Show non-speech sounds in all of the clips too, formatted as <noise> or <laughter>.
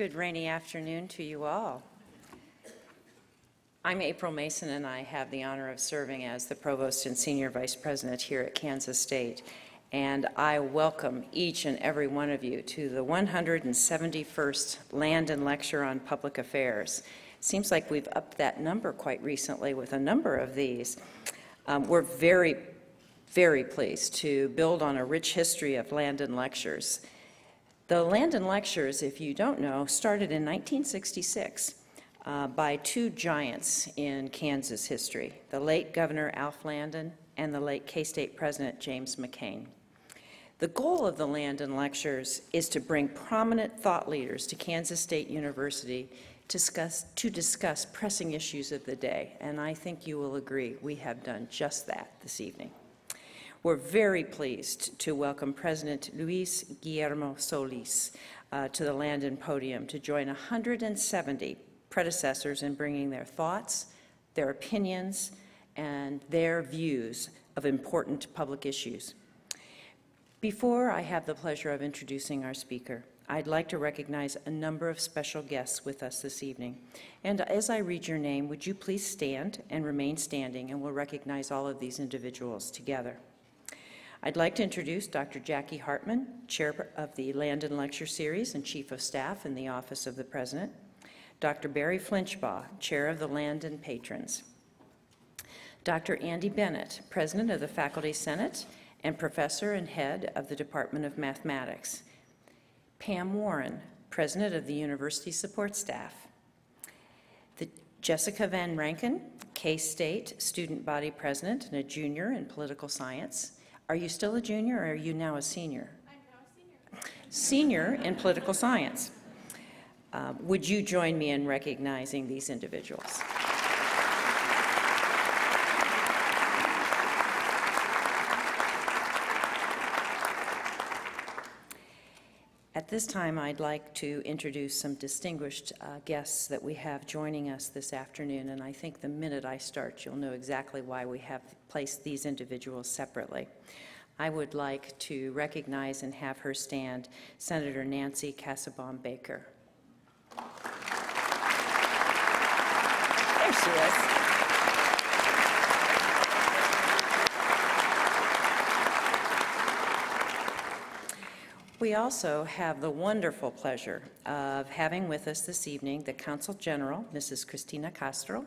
Good rainy afternoon to you all. I'm April Mason, and I have the honor of serving as the Provost and Senior Vice President here at Kansas State. And I welcome each and every one of you to the 171st Landon Lecture on Public Affairs. Seems like we've upped that number quite recently with a number of these. Um, We're very, very pleased to build on a rich history of Landon Lectures. The Landon Lectures, if you don't know, started in 1966 uh, by two giants in Kansas history, the late Governor Alf Landon and the late K-State President James McCain. The goal of the Landon Lectures is to bring prominent thought leaders to Kansas State University to discuss, to discuss pressing issues of the day, and I think you will agree we have done just that this evening. We're very pleased to welcome President Luis Guillermo Solís uh, to the Landon podium to join 170 predecessors in bringing their thoughts, their opinions, and their views of important public issues. Before I have the pleasure of introducing our speaker, I'd like to recognize a number of special guests with us this evening. And as I read your name, would you please stand and remain standing, and we'll recognize all of these individuals together. I'd like to introduce Dr. Jackie Hartman, Chair of the Landon Lecture Series and Chief of Staff in the Office of the President, Dr. Barry Flinchbaugh, Chair of the Landon Patrons, Dr. Andy Bennett, President of the Faculty Senate and Professor and Head of the Department of Mathematics, Pam Warren, President of the University Support Staff, the Jessica Van Ranken, K-State Student Body President and a junior in political science, are you still a junior or are you now a senior? I'm now a senior. Senior in political science. Uh, Would you join me in recognizing these individuals? This time, I'd like to introduce some distinguished uh, guests that we have joining us this afternoon, and I think the minute I start, you'll know exactly why we have placed these individuals separately. I would like to recognize and have her stand Senator Nancy Kassebaum Baker. There she is. We also have the wonderful pleasure of having with us this evening the Consul General, Mrs. Christina Castro.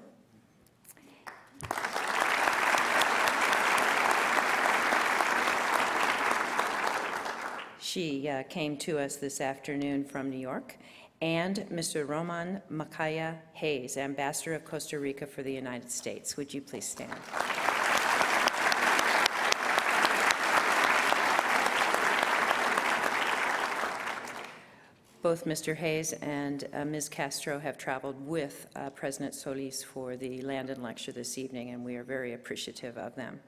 She uh, came to us this afternoon from New York, and Mr. Roman Macaya Hayes, Ambassador of Costa Rica for the United States. Would you please stand? Both Mr. Hayes and uh, Ms. Castro have traveled with uh, President Solís for the Landon Lecture this evening, and we are very appreciative of them.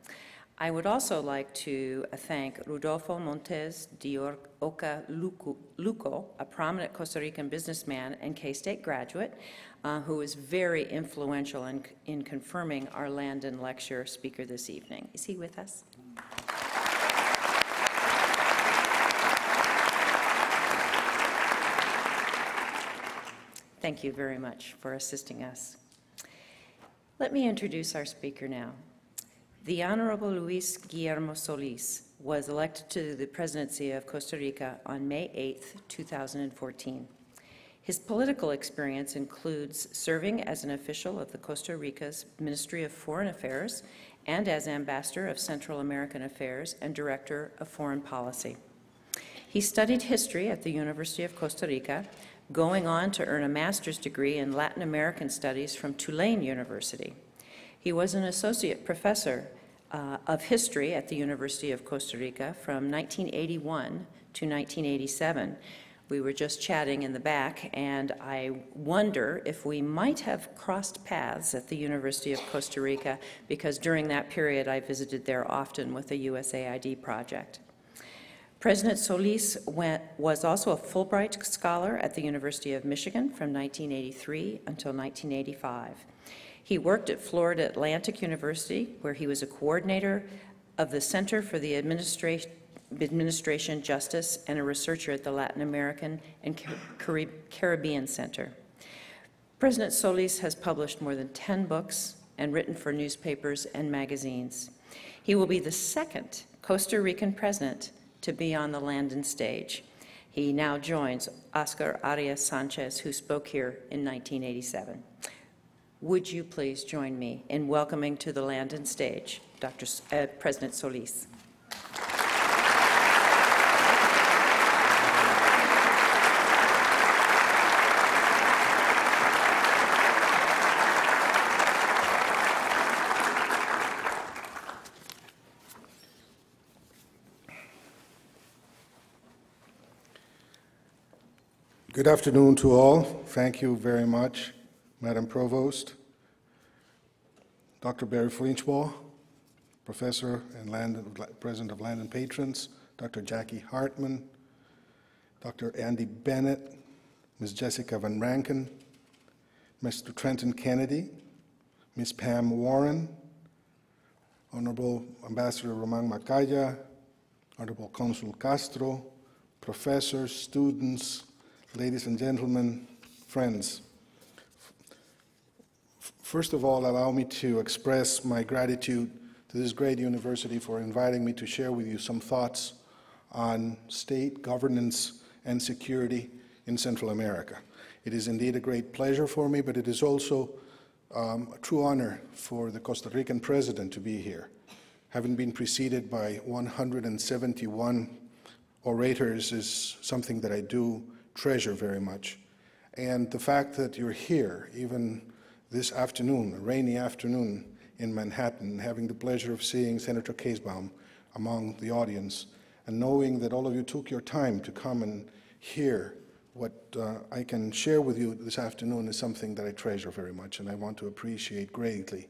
I would also like to uh, thank Rudolfo Montes de Oca Luco- a prominent Costa Rican businessman and K-State graduate, uh, very influential in, in confirming our Landon Lecture speaker this evening. Is he with us? Thank you very much for assisting us. Let me introduce our speaker now. The Honorable Luis Guillermo Solís was elected to the presidency of Costa Rica on May 8, 2014. His political experience includes serving as an official of the Costa Rica's Ministry of Foreign Affairs and as ambassador of Central American Affairs and director of foreign policy. He studied history at the University of Costa Rica, going on to earn a master's degree in Latin American Studies from Tulane University. He was an associate professor uh, of history at the University of Costa Rica from 1981 to 1987. We were just chatting in the back, and I wonder if we might have crossed paths at the University of Costa Rica because during that period I visited there often with a USAID project. President Solís went, was also a Fulbright Scholar at the University of Michigan from 1983 until 1985. He worked at Florida Atlantic University, where he was a coordinator of the Center for the Administration Administration Justice and a researcher at the Latin American and Caribbean Center. President Solís has published more than 10 books and written for newspapers and magazines. He will be the second Costa Rican president to be on the Landon stage. He now joins Oscar Arias Sanchez, who spoke here in 1987. Would you please join me in welcoming to the Landon stage Dr. S uh, President Solís? Good afternoon to all. Thank you very much, Madam Provost, Dr. Barry Flinchbaugh, Professor and President of Landon Patrons, Dr. Jackie Hartman, Dr. Andy Bennett, Ms. Jessica Van Ranken, Mr. Trenton Kennedy, Ms. Pam Warren, Honorable Ambassador Roman Macaya, Honorable Consul Castro, professors, students, ladies and gentlemen, friends. First of all, allow me to express my gratitude to this great university for inviting me to share with you some thoughts on state governance and security in Central America. It is indeed a great pleasure for me, but it is also um, a true honor for the Costa Rican president to be here. Having been preceded by 171 orators is something that I do treasure very much. And the fact that you're here, even this afternoon, a rainy afternoon in Manhattan, having the pleasure of seeing Senator Kassebaum among the audience, and knowing that all of you took your time to come and hear what uh, I can share with you this afternoon is something that I treasure very much, and I want to appreciate greatly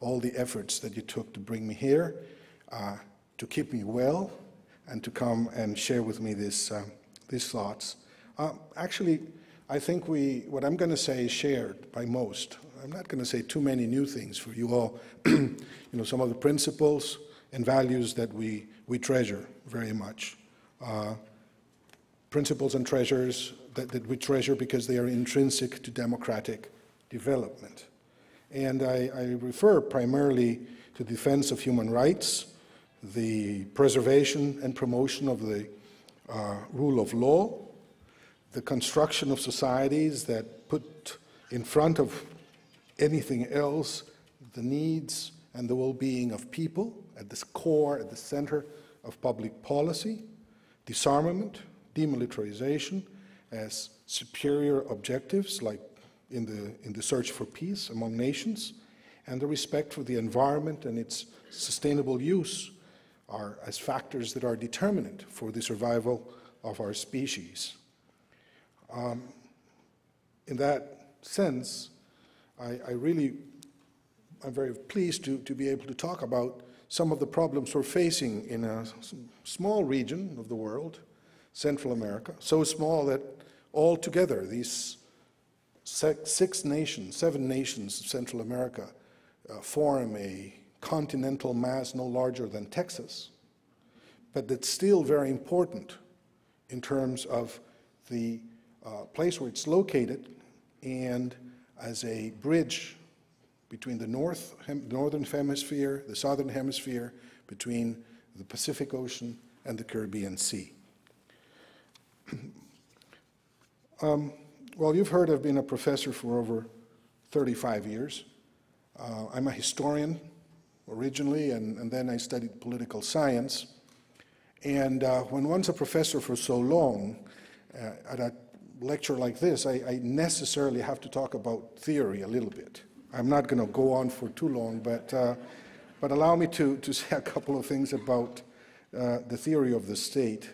all the efforts that you took to bring me here, uh, to keep me well, and to come and share with me this, uh, these thoughts. Uh, actually, I think we, what I'm going to say is shared by most. I'm not going to say too many new things for you all. <clears throat> you know, some of the principles and values that we, we treasure very much. Uh, principles and treasures that, that we treasure because they are intrinsic to democratic development. And I, I refer primarily to defense of human rights, the preservation and promotion of the uh, rule of law, the construction of societies that put in front of anything else the needs and the well-being of people at the core, at the center of public policy, disarmament, demilitarization as superior objectives like in the, in the search for peace among nations, and the respect for the environment and its sustainable use are as factors that are determinant for the survival of our species. Um, in that sense, I, I, really, I'm very pleased to, to be able to talk about some of the problems we're facing in a small region of the world, Central America, so small that all together these six nations, seven nations of Central America uh, form a continental mass no larger than Texas, but that's still very important in terms of the uh, place where it's located and as a bridge between the north, hem, northern hemisphere, the southern hemisphere, between the Pacific Ocean and the Caribbean Sea. <clears throat> um, well, you've heard I've been a professor for over 35 years. Uh, I'm a historian originally, and, and, then I studied political science. And uh, when one's a professor for so long, uh, at a lecture like this, I, I, necessarily have to talk about theory a little bit. I'm not going to go on for too long, but, uh, but allow me to, to <laughs> say a couple of things about uh, the theory of the state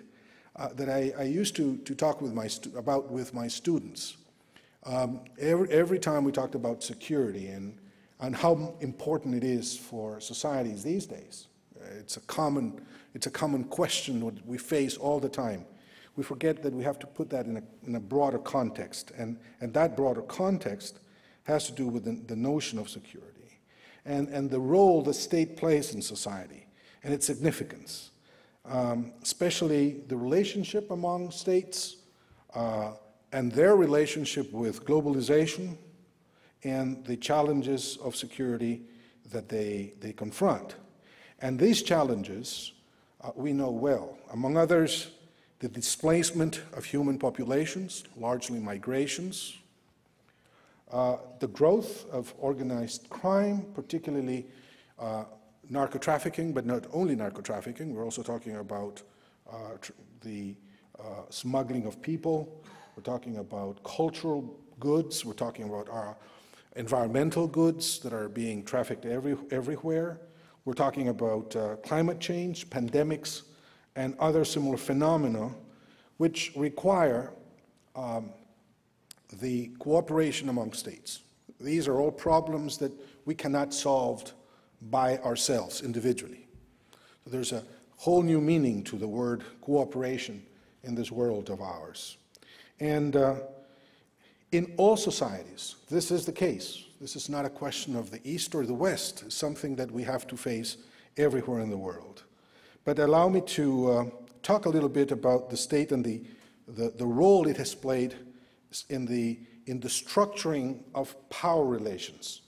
uh, that I, I, used to, to talk with my about with my students. Um, every, every time we talked about security and, and how important it is for societies these days, it's a common, it's a common question we face all the time we forget that we have to put that in a, in a broader context. And, and that broader context has to do with the, the notion of security and, and the role the state plays in society and its significance. um, especially the relationship among states uh, and their relationship with globalization and the challenges of security that they, they confront. And these challenges uh, we know well. Among others, the displacement of human populations, largely migrations, uh, the growth of organized crime, particularly uh, narco trafficking, but not only narco trafficking. We're also talking about uh, the uh, smuggling of people. We're talking about cultural goods. We're talking about our environmental goods that are being trafficked every, everywhere. We're talking about uh, climate change, pandemics, and other similar phenomena which require um, the cooperation among states. These are all problems that we cannot solve by ourselves individually. So there's a whole new meaning to the word cooperation in this world of ours. And uh, in all societies, this is the case. This is not a question of the East or the West. It's something that we have to face everywhere in the world. But allow me to uh, talk a little bit about the state and the, the, the role it has played in the, in the structuring of power relations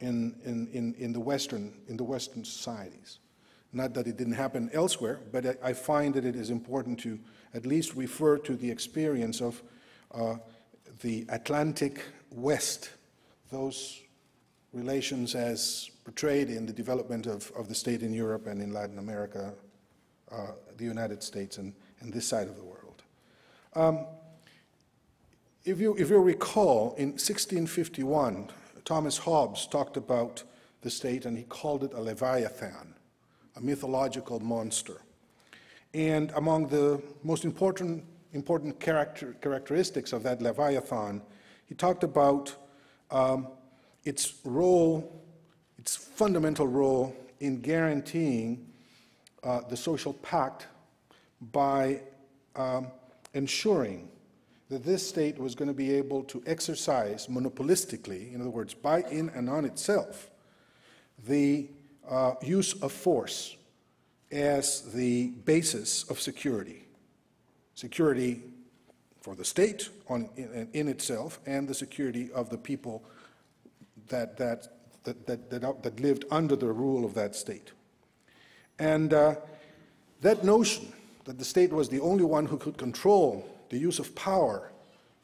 in, in, in, in, the Western, in the Western societies. Not that it didn't happen elsewhere, but I, I find that it is important to at least refer to the experience of uh, the Atlantic West, those relations as portrayed in the development of, of the state in Europe and in Latin America, uh, the United States, and, and this side of the world. Um, if you, if you recall, in 1651, Thomas Hobbes talked about the state and he called it a leviathan, a mythological monster. And among the most important, important character, characteristics of that leviathan, he talked about um, its role, its fundamental role in guaranteeing uh, the social pact by um, ensuring that this state was going to be able to exercise monopolistically, in other words, by in and on itself, the uh, use of force as the basis of security. Security for the state on, in, in, itself and the security of the people that, that, that, that, that, that lived under the rule of that state. And uh, that notion that the state was the only one who could control the use of power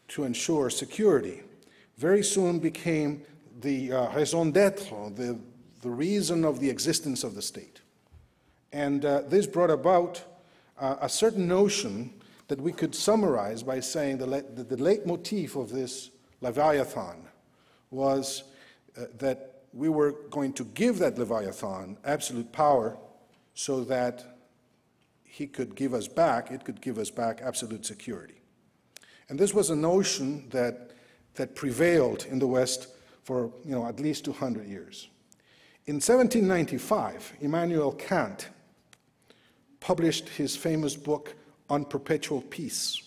to ensure security very soon became the uh, raison d'etre, the, the reason of the existence of the state. And uh, this brought about uh, a certain notion that we could summarize by saying the, the, the leitmotif of this Leviathan was uh, that we were going to give that Leviathan absolute power so that he could give us back, it could give us back absolute security. And this was a notion that, that prevailed in the West for you know, at least 200 years. In 1795, Immanuel Kant published his famous book on perpetual peace.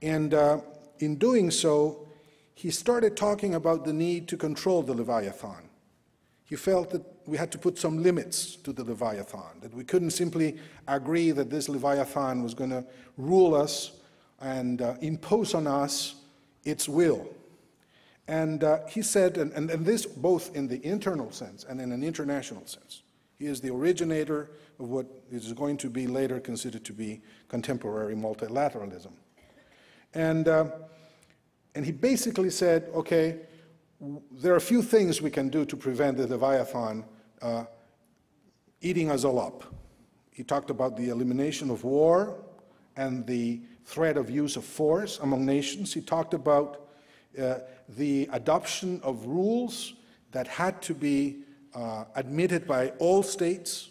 And uh, in doing so, he started talking about the need to control the Leviathan. He felt that we had to put some limits to the Leviathan, that we couldn't simply agree that this Leviathan was going to rule us and uh, impose on us its will. And uh, he said, and, and, and, this both in the internal sense and in an international sense. He is the originator of what is going to be later considered to be contemporary multilateralism. And, uh, and he basically said, okay, there are a few things we can do to prevent the Leviathan uh, eating us all up. He talked about the elimination of war and the threat of use of force among nations. He talked about uh, the adoption of rules that had to be uh, admitted by all states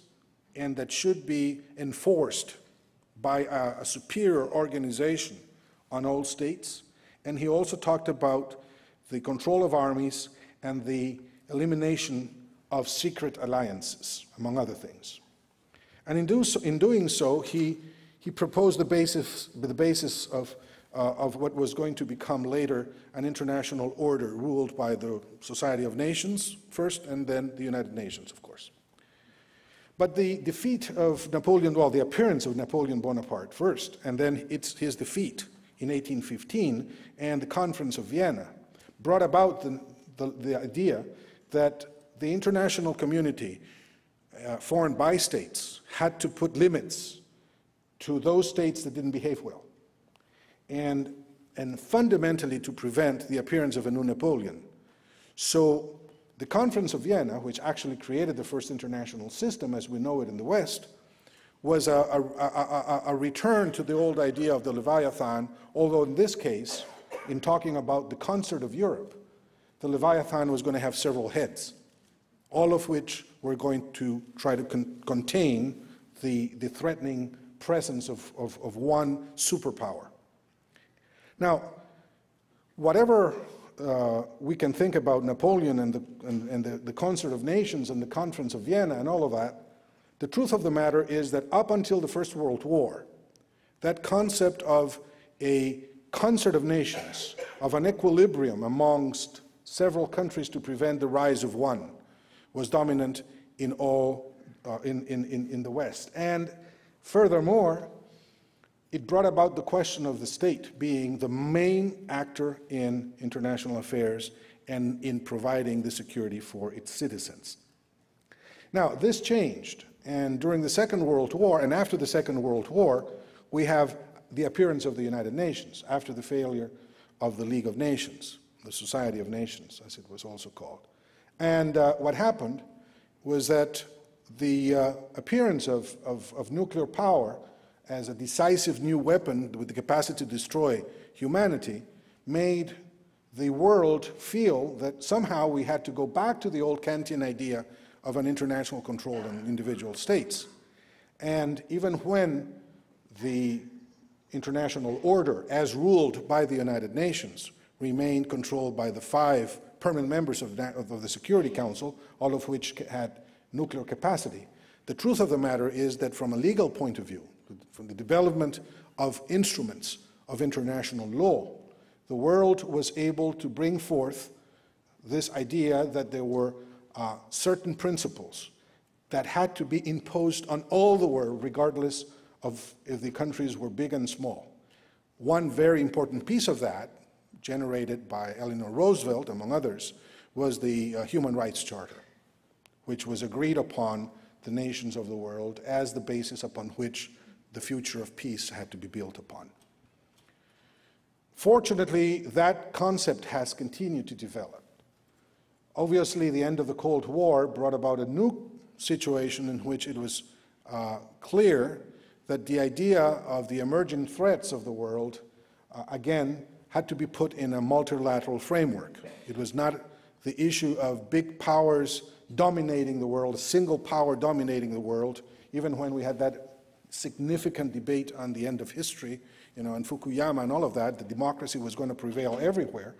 and that should be enforced by a, a superior organization on all states. And he also talked about the control of armies and the elimination of secret alliances, among other things. And in, do so, in doing so, he he proposed the basis, the basis of, uh, of what was going to become later an international order ruled by the Society of Nations first and then the United Nations, of course. But the defeat of Napoleon, well, the appearance of Napoleon Bonaparte first, and then it's his defeat in 1815 and the Conference of Vienna brought about the, the, the idea that the international community, uh, foreign by states, had to put limits to those states that didn't behave well, and, and fundamentally to prevent the appearance of a new Napoleon. So the Conference of Vienna, which actually created the first international system as we know it in the West, was a, a, a, a, return to the old idea of the Leviathan, although in this case, in talking about the concert of Europe, the Leviathan was going to have several heads, all of which were going to try to con contain the, the threatening presence of, of, of one superpower. Now, whatever uh, we can think about Napoleon and, the, and, and the, the, concert of nations and the Conference of Vienna and all of that, the truth of the matter is that up until the First World War, that concept of a concert of nations, of an equilibrium amongst several countries to prevent the rise of one, was dominant in all, uh, in, in, in the West. And furthermore, it brought about the question of the state being the main actor in international affairs and in providing the security for its citizens. Now, this changed, and during the Second World War and after the Second World War, we have the appearance of the United Nations after the failure of the League of Nations, the Society of Nations, as it was also called. And uh, what happened was that the uh, appearance of, of, of nuclear power as a decisive new weapon with the capacity to destroy humanity made the world feel that somehow we had to go back to the old Kantian idea of an international control in individual states. And even when the international order, as ruled by the United Nations, remained controlled by the five permanent members of, the Security Council, all of which had nuclear capacity, the truth of the matter is that from a legal point of view, from the development of instruments of international law, the world was able to bring forth this idea that there were uh, certain principles that had to be imposed on all the world, regardless of if the countries were big and small. One very important piece of that, generated by Eleanor Roosevelt, among others, was the uh, Human Rights Charter, which was agreed upon the nations of the world as the basis upon which the future of peace had to be built upon. Fortunately, that concept has continued to develop. Obviously, the end of the Cold War brought about a new situation in which it was uh, clear that the idea of the emerging threats of the world, uh, again, had to be put in a multilateral framework. It was not the issue of big powers dominating the world, a single power dominating the world, even when we had that significant debate on the end of history, you know, and Fukuyama and all of that, the democracy was going to prevail everywhere,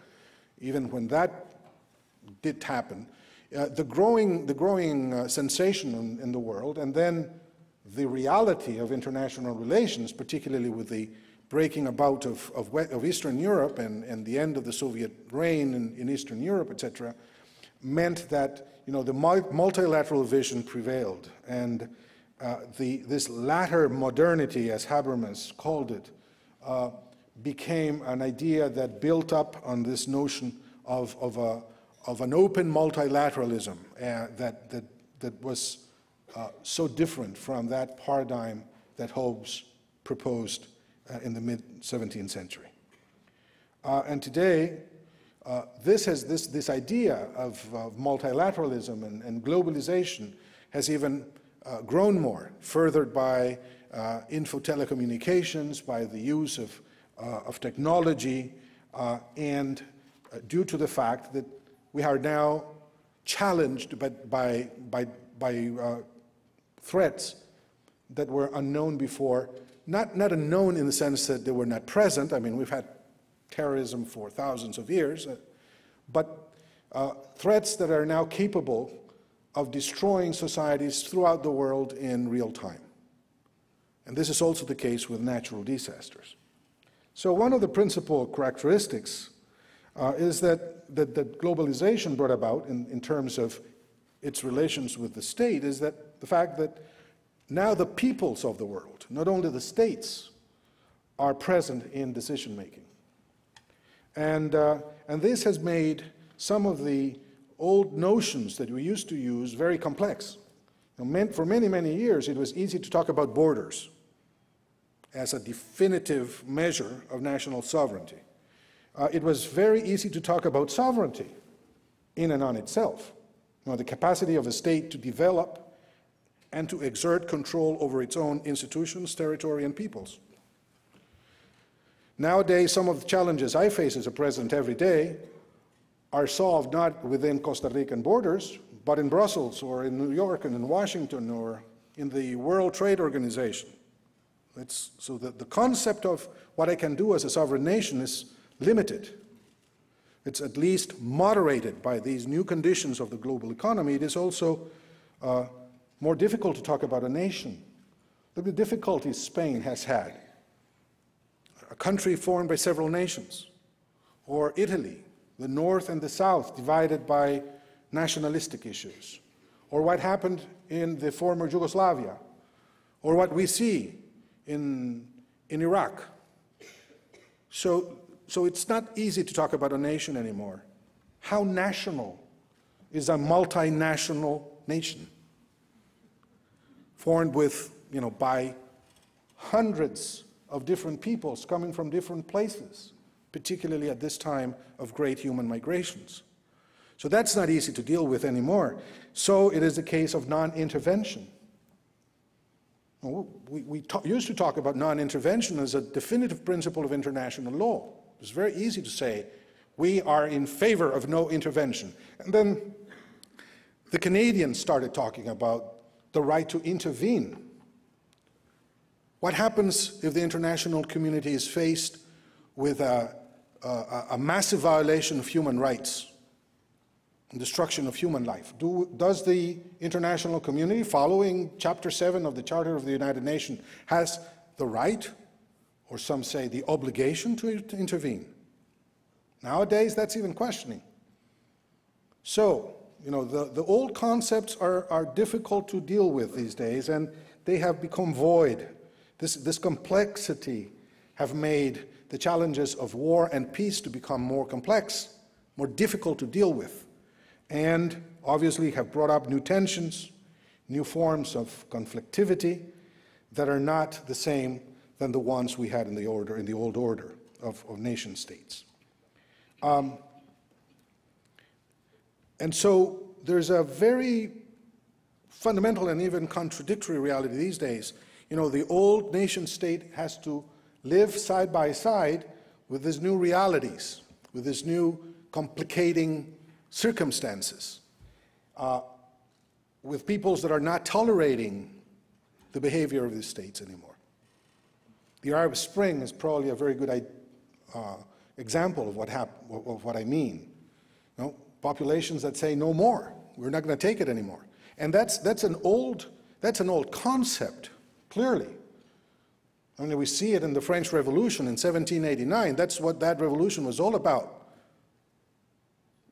even when that did happen. Uh, the growing, the growing uh, sensation in, in, the world, and then the reality of international relations, particularly with the breaking about of, of, of Eastern Europe and, and, the end of the Soviet reign in, in Eastern Europe, etc., meant that you know, the multilateral vision prevailed. And uh, the, this latter modernity, as Habermas called it, uh, became an idea that built up on this notion of, of, a, of an open multilateralism uh, that, that, that was uh, so different from that paradigm that Hobbes proposed uh, in the mid 17th century. and today, this, has, this, this idea of, of multilateralism and, and globalization has even uh, grown more, furthered by uh, info telecommunications, by the use of, uh, of technology, uh, and uh, due to the fact that we are now challenged by, by, by, by uh, threats that were unknown before. Not, not unknown in the sense that they were not present. I mean, we've had terrorism for thousands of years, but threats that are now capable of destroying societies throughout the world in real time. And this is also the case with natural disasters. So one of the principal characteristics uh, is that, that, that globalization brought about in, in terms of its relations with the state is that the fact that now the peoples of the world, not only the states, are present in decision making. And, uh, and this has made some of the old notions that we used to use very complex. For many, many years, it was easy to talk about borders as a definitive measure of national sovereignty. Uh, it was very easy to talk about sovereignty in and on itself, you know, the capacity of a state to develop and to exert control over its own institutions, territory, and peoples. Nowadays, some of the challenges I face as a president every day are solved not within Costa Rican borders, but in Brussels or in New York and in Washington or in the World Trade Organization. It's, so that the concept of what I can do as a sovereign nation is limited. It's at least moderated by these new conditions of the global economy. It is also uh, more difficult to talk about a nation. Look at the difficulties Spain has had. A country formed by several nations. Or Italy, the North and the South divided by nationalistic issues, or what happened in the former Yugoslavia, or what we see in, in Iraq. So, so it's not easy to talk about a nation anymore. How national is a multinational nation? Formed with, you know, by hundreds of different peoples coming from different places, particularly at this time of great human migrations. So that's not easy to deal with anymore. So it is a case of non-intervention. We, we used to talk about non-intervention as a definitive principle of international law. It's very easy to say, we are in favor of no intervention. And then the Canadians started talking about the right to intervene. What happens if the international community is faced with a, a, a massive violation of human rights? And destruction of human life. Do, does the international community, following Chapter 7 of the Charter of the United Nations, has the right, or some say the obligation, to, to intervene? Nowadays, that's even questioning. So, you know, the, the old concepts are, are difficult to deal with these days, and they have become void. This, this complexity have made the challenges of war and peace to become more complex, more difficult to deal with and obviously have brought up new tensions, new forms of conflictivity that are not the same than the ones we had in the order in the old order of, of nation states. Um, and so there's a very fundamental and even contradictory reality these days. You know, the old nation state has to live side by side with these new realities, with these new complicating circumstances uh, with peoples that are not tolerating the behavior of these states anymore. The Arab Spring is probably a very good uh, example of what, of what I mean. You know, populations that say no more, we're not going to take it anymore. And that's, that's, an old, that's an old concept, clearly. I mean, we see it in the French Revolution in 1789. That's what that revolution was all about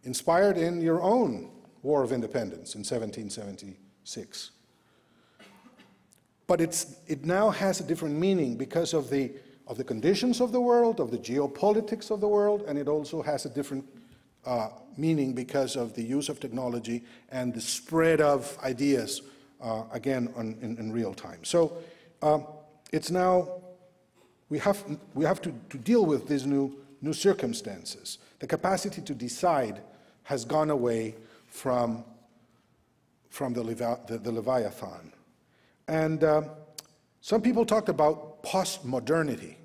inspired in your own War of Independence in 1776. But it's, it now has a different meaning because of the, of the conditions of the world, of the geopolitics of the world, and it also has a different uh, meaning because of the use of technology and the spread of ideas, uh, again, on, in, in, real time. So uh, it's now, we have, we have to, to deal with these new, new circumstances. The capacity to decide has gone away from, from the, the, the Leviathan. And uh, some people talked about postmodernity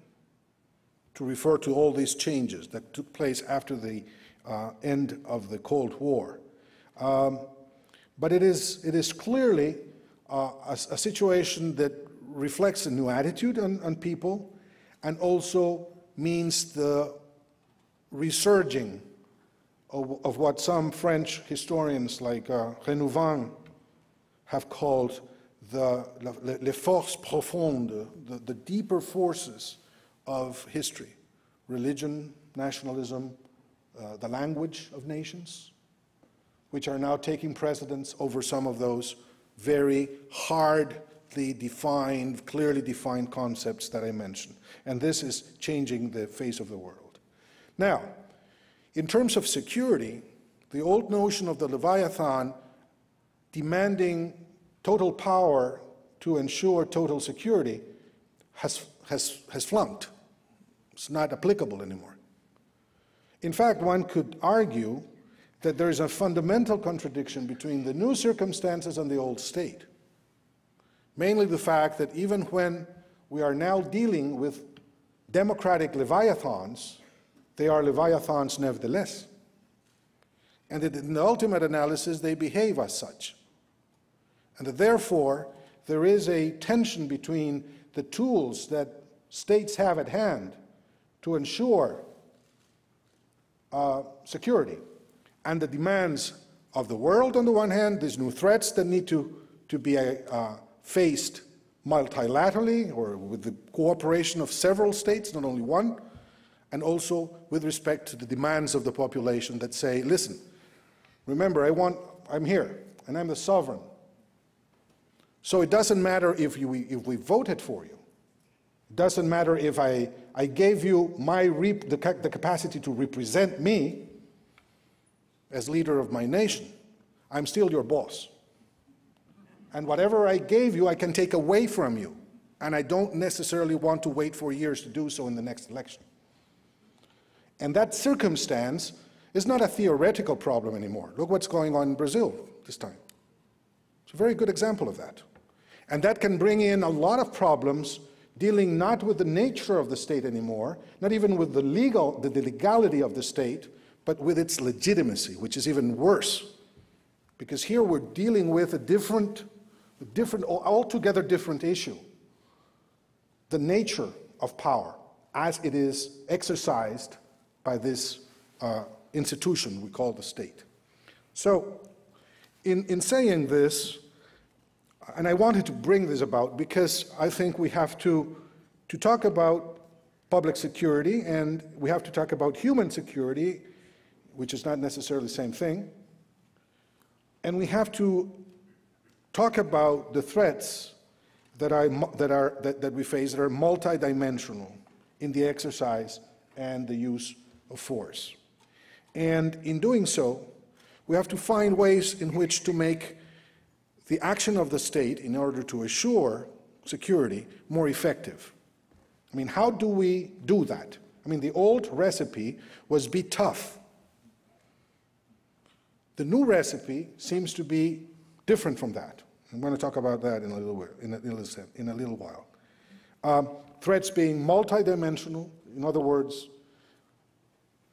to refer to all these changes that took place after the uh, end of the Cold War. Um, but it is, it is clearly uh, a, a, situation that reflects a new attitude on, on people and also means the resurging of, of what some French historians like uh, Renouvin have called the les forces profondes, the, the deeper forces of history, religion, nationalism, uh, the language of nations, which are now taking precedence over some of those very hardly defined, clearly defined concepts that I mentioned. And this is changing the face of the world. Now, in terms of security, the old notion of the Leviathan demanding total power to ensure total security has, has, has flunked. It's not applicable anymore. In fact, one could argue that there is a fundamental contradiction between the new circumstances and the old state. Mainly the fact that even when we are now dealing with democratic leviathans, they are leviathans nevertheless. And that in the ultimate analysis, they behave as such. And that therefore, there is a tension between the tools that states have at hand to ensure uh, security and the demands of the world on the one hand, these new threats that need to, to be uh, faced multilaterally or with the cooperation of several states, not only one, and also with respect to the demands of the population that say, listen, remember, I want, I'm here, and I'm the sovereign. So it doesn't matter if, you, if we voted for you. It doesn't matter if I, I gave you my the, the capacity to represent me as leader of my nation. I'm still your boss. And whatever I gave you, I can take away from you. And I don't necessarily want to wait for years to do so in the next election. And that circumstance is not a theoretical problem anymore. Look what's going on in Brazil this time. It's a very good example of that. And that can bring in a lot of problems dealing not with the nature of the state anymore, not even with the legal, the legality of the state, but with its legitimacy, which is even worse. Because here we're dealing with a different, different, altogether different issue. The nature of power as it is exercised by this uh, institution we call the state. So, in, in saying this, and I wanted to bring this about because I think we have to, to talk about public security and we have to talk about human security, which is not necessarily the same thing. And we have to talk about the threats that, are, that, are, that, that we face that are multidimensional in the exercise and the use of force. And in doing so, we have to find ways in which to make the action of the state in order to assure security more effective. I mean, how do we do that? I mean, the old recipe was be tough. The new recipe seems to be different from that. I'm going to talk about that in a little, in a in a little while. Um, threats being multidimensional, in other words,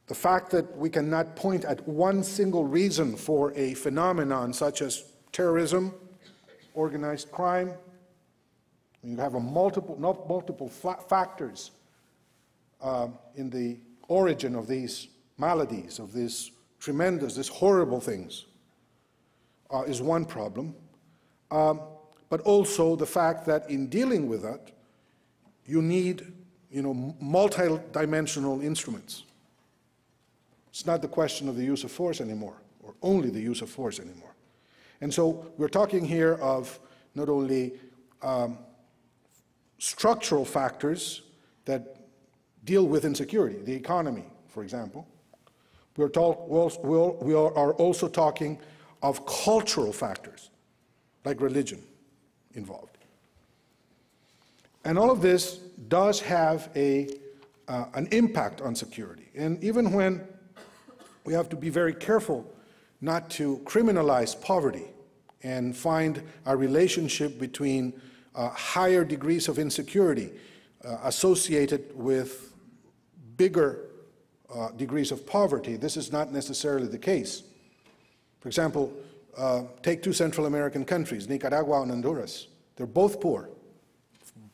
the fact that we cannot point at one single reason for a phenomenon such as terrorism organized crime. You have a multiple, not multiple factors uh, in the origin of these maladies, of these tremendous, these horrible things, uh, is one problem. Um, but also the fact that in dealing with that, you need you know, multi-dimensional instruments. It's not the question of the use of force anymore, or only the use of force anymore. And so we're talking here of not only um, structural factors that deal with insecurity, the economy, for example. We're talk, we are also talking of cultural factors, like religion involved. And all of this does have a, uh, an impact on security. And even when we have to be very careful not to criminalize poverty and find a relationship between uh, higher degrees of insecurity uh, associated with bigger uh, degrees of poverty. This is not necessarily the case. For example, uh, take two Central American countries, Nicaragua and Honduras. They're both poor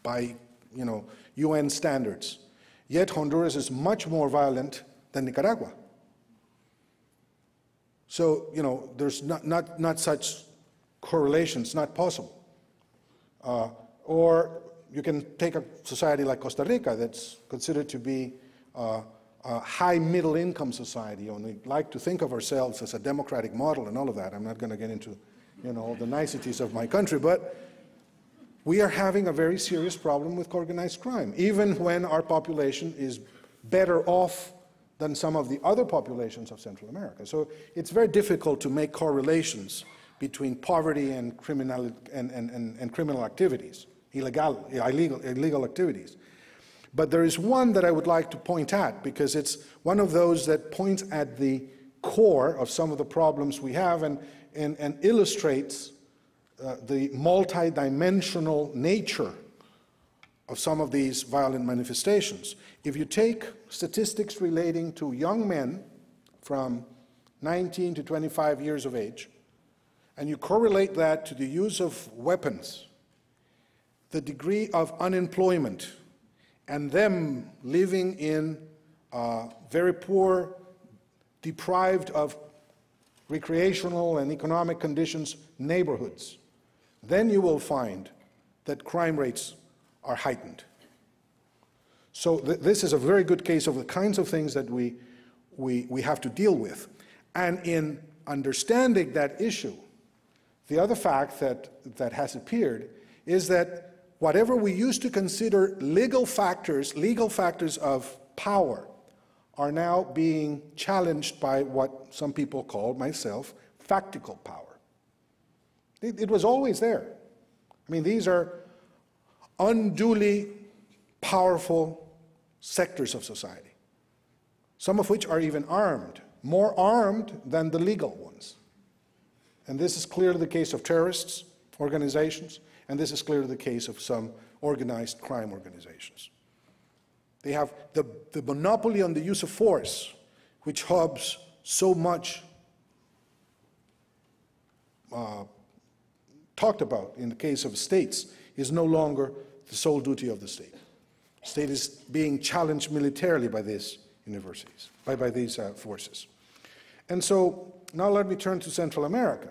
by you know, UN standards. Yet Honduras is much more violent than Nicaragua. So, you know, there's not, not, not such correlation. It's not possible. Uh, or you can take a society like Costa Rica that's considered to be uh, a high middle income society, and we like to think of ourselves as a democratic model and all of that. I'm not going to get into you know, the niceties of my country, but we are having a very serious problem with organized crime, even when our population is better off than some of the other populations of Central America. So it's very difficult to make correlations between poverty and criminal, and, and, and, and criminal activities, illegal, illegal, illegal activities. But there is one that I would like to point at because it's one of those that points at the core of some of the problems we have and, and, and illustrates uh, the multidimensional nature of some of these violent manifestations. If you take statistics relating to young men from 19 to 25 years of age, and you correlate that to the use of weapons, the degree of unemployment, and them living in uh, very poor, deprived of recreational and economic conditions neighborhoods, then you will find that crime rates are heightened. So th this is a very good case of the kinds of things that we, we, we have to deal with. And in understanding that issue, the other fact that, that has appeared is that whatever we used to consider legal factors, legal factors of power, are now being challenged by what some people call, myself, factical power. It, it was always there. I mean, these are unduly powerful sectors of society, some of which are even armed, more armed than the legal ones. And this is clearly the case of terrorists organizations, and this is clearly the case of some organized crime organizations. They have the, the monopoly on the use of force, which Hobbes so much uh, talked about in the case of states, is no longer the sole duty of the state. The state is being challenged militarily by these universities, by, by these uh, forces. And so now let me turn to Central America,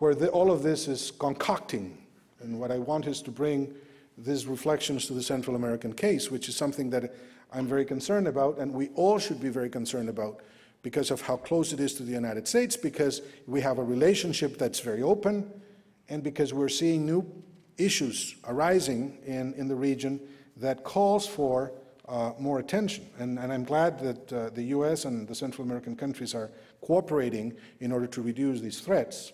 where the, all of this is concocting. And what I want is to bring these reflections to the Central American case, which is something that I'm very concerned about, and we all should be very concerned about because of how close it is to the United States, because we have a relationship that's very open, and because we're seeing new issues arising in, in the region that calls for uh, more attention. And, and, I'm glad that uh, the US and the Central American countries are cooperating in order to reduce these threats.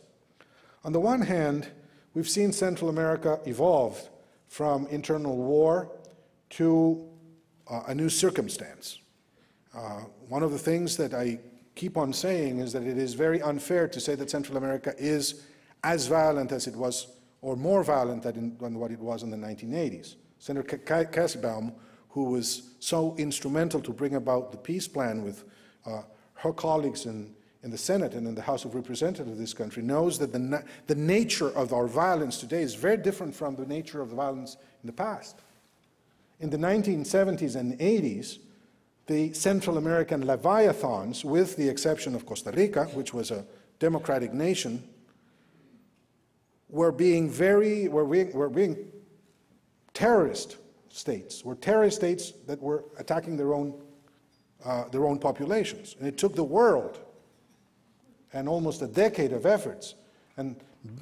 On the one hand, we've seen Central America evolve from internal war to uh, a new circumstance. Uh, one of the things that I keep on saying is that it is very unfair to say that Central America is as violent as it was or more violent than, than what it was in the 1980s. Senator Kassebaum, who was so instrumental to bring about the peace plan with uh, her colleagues in, in the Senate and in the House of Representatives of this country, knows that the, na the nature of our violence today is very different from the nature of the violence in the past. In the 1970s and 80s, the Central American Leviathans, with the exception of Costa Rica, which was a democratic nation, were being very, were being, were being terrorist states, were terrorist states that were attacking their own, uh, their own populations. And it took the world and almost a decade of efforts and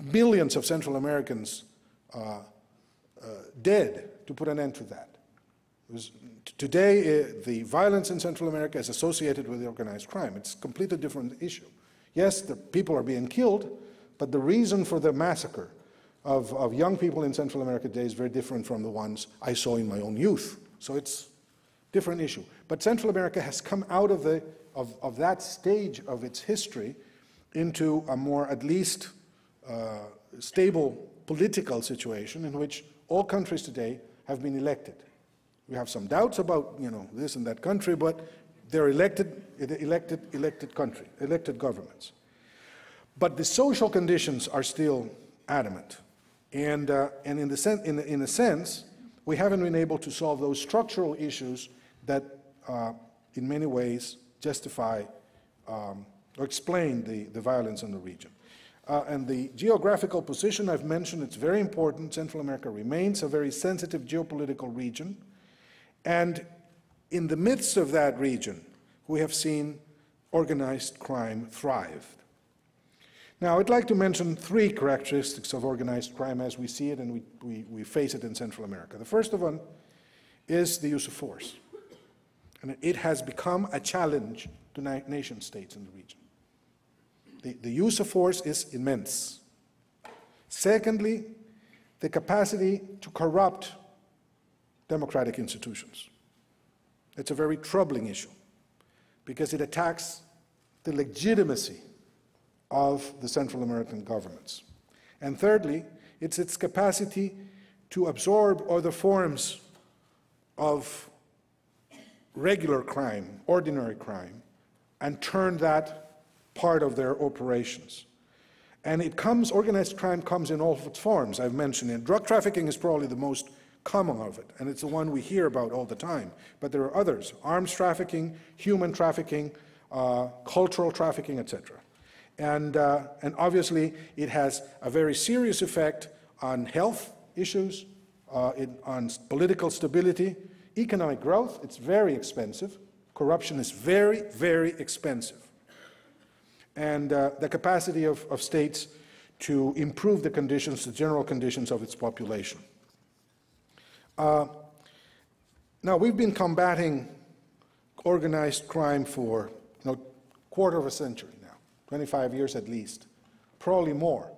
millions of Central Americans uh, uh, dead to put an end to that. Today, uh, the violence in Central America is associated with organized crime. It's a completely different issue. Yes, the people are being killed, but the reason for the massacre of, of young people in Central America today is very different from the ones I saw in my own youth. So it's different issue. But Central America has come out of, the, of, of that stage of its history into a more, at least, uh, stable political situation in which all countries today have been elected. We have some doubts about, you know, this and that country, but they're elected, elected, elected country, elected governments. But the social conditions are still adamant. And, uh, and in, the sen- in, in a sense, we haven't been able to solve those structural issues that, uh, in many ways, justify um, or explain the, the violence in the region. Uh, and the geographical position I've mentioned, it's very important. Central America remains a very sensitive geopolitical region. And in the midst of that region, we have seen organized crime thrive. Now, I'd like to mention three characteristics of organized crime as we see it and we, we, we face it in Central America. The first of one is the use of force. And it has become a challenge to na nation states in the region. The, the use of force is immense. Secondly, the capacity to corrupt democratic institutions. It's a very troubling issue because it attacks the legitimacy of the Central American governments. And thirdly, it's its capacity to absorb other forms of regular crime, ordinary crime, and turn that part of their operations. And it comes, organized crime comes in all its forms, I've mentioned it. Drug trafficking is probably the most common of it, and it's the one we hear about all the time. But there are others, arms trafficking, human trafficking, uh, cultural trafficking, etc. And, uh, and obviously, it has a very serious effect on health issues, uh, on political stability, economic growth. It's very expensive. Corruption is very, very expensive. And uh, the capacity of, of states to improve the conditions, the general conditions of its population. Uh, now, we've been combating organized crime for you know, quarter of a century. now, 25 years at least, probably more.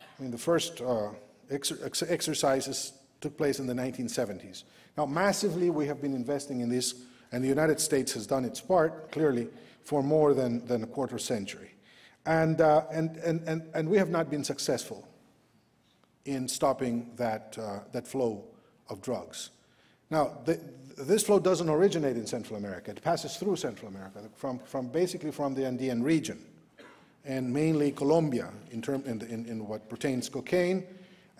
I mean, the first uh, ex ex exercises took place in the 1970s. Now, massively, we have been investing in this, and the United States has done its part, clearly, for more than, than a quarter century. And, uh, and, and, and, and we have not been successful in stopping that, uh, that flow of drugs. Now, the, this flow doesn't originate in Central America. It passes through Central America, from, from basically from the Andean region and mainly Colombia in, term, in, in, in what pertains cocaine,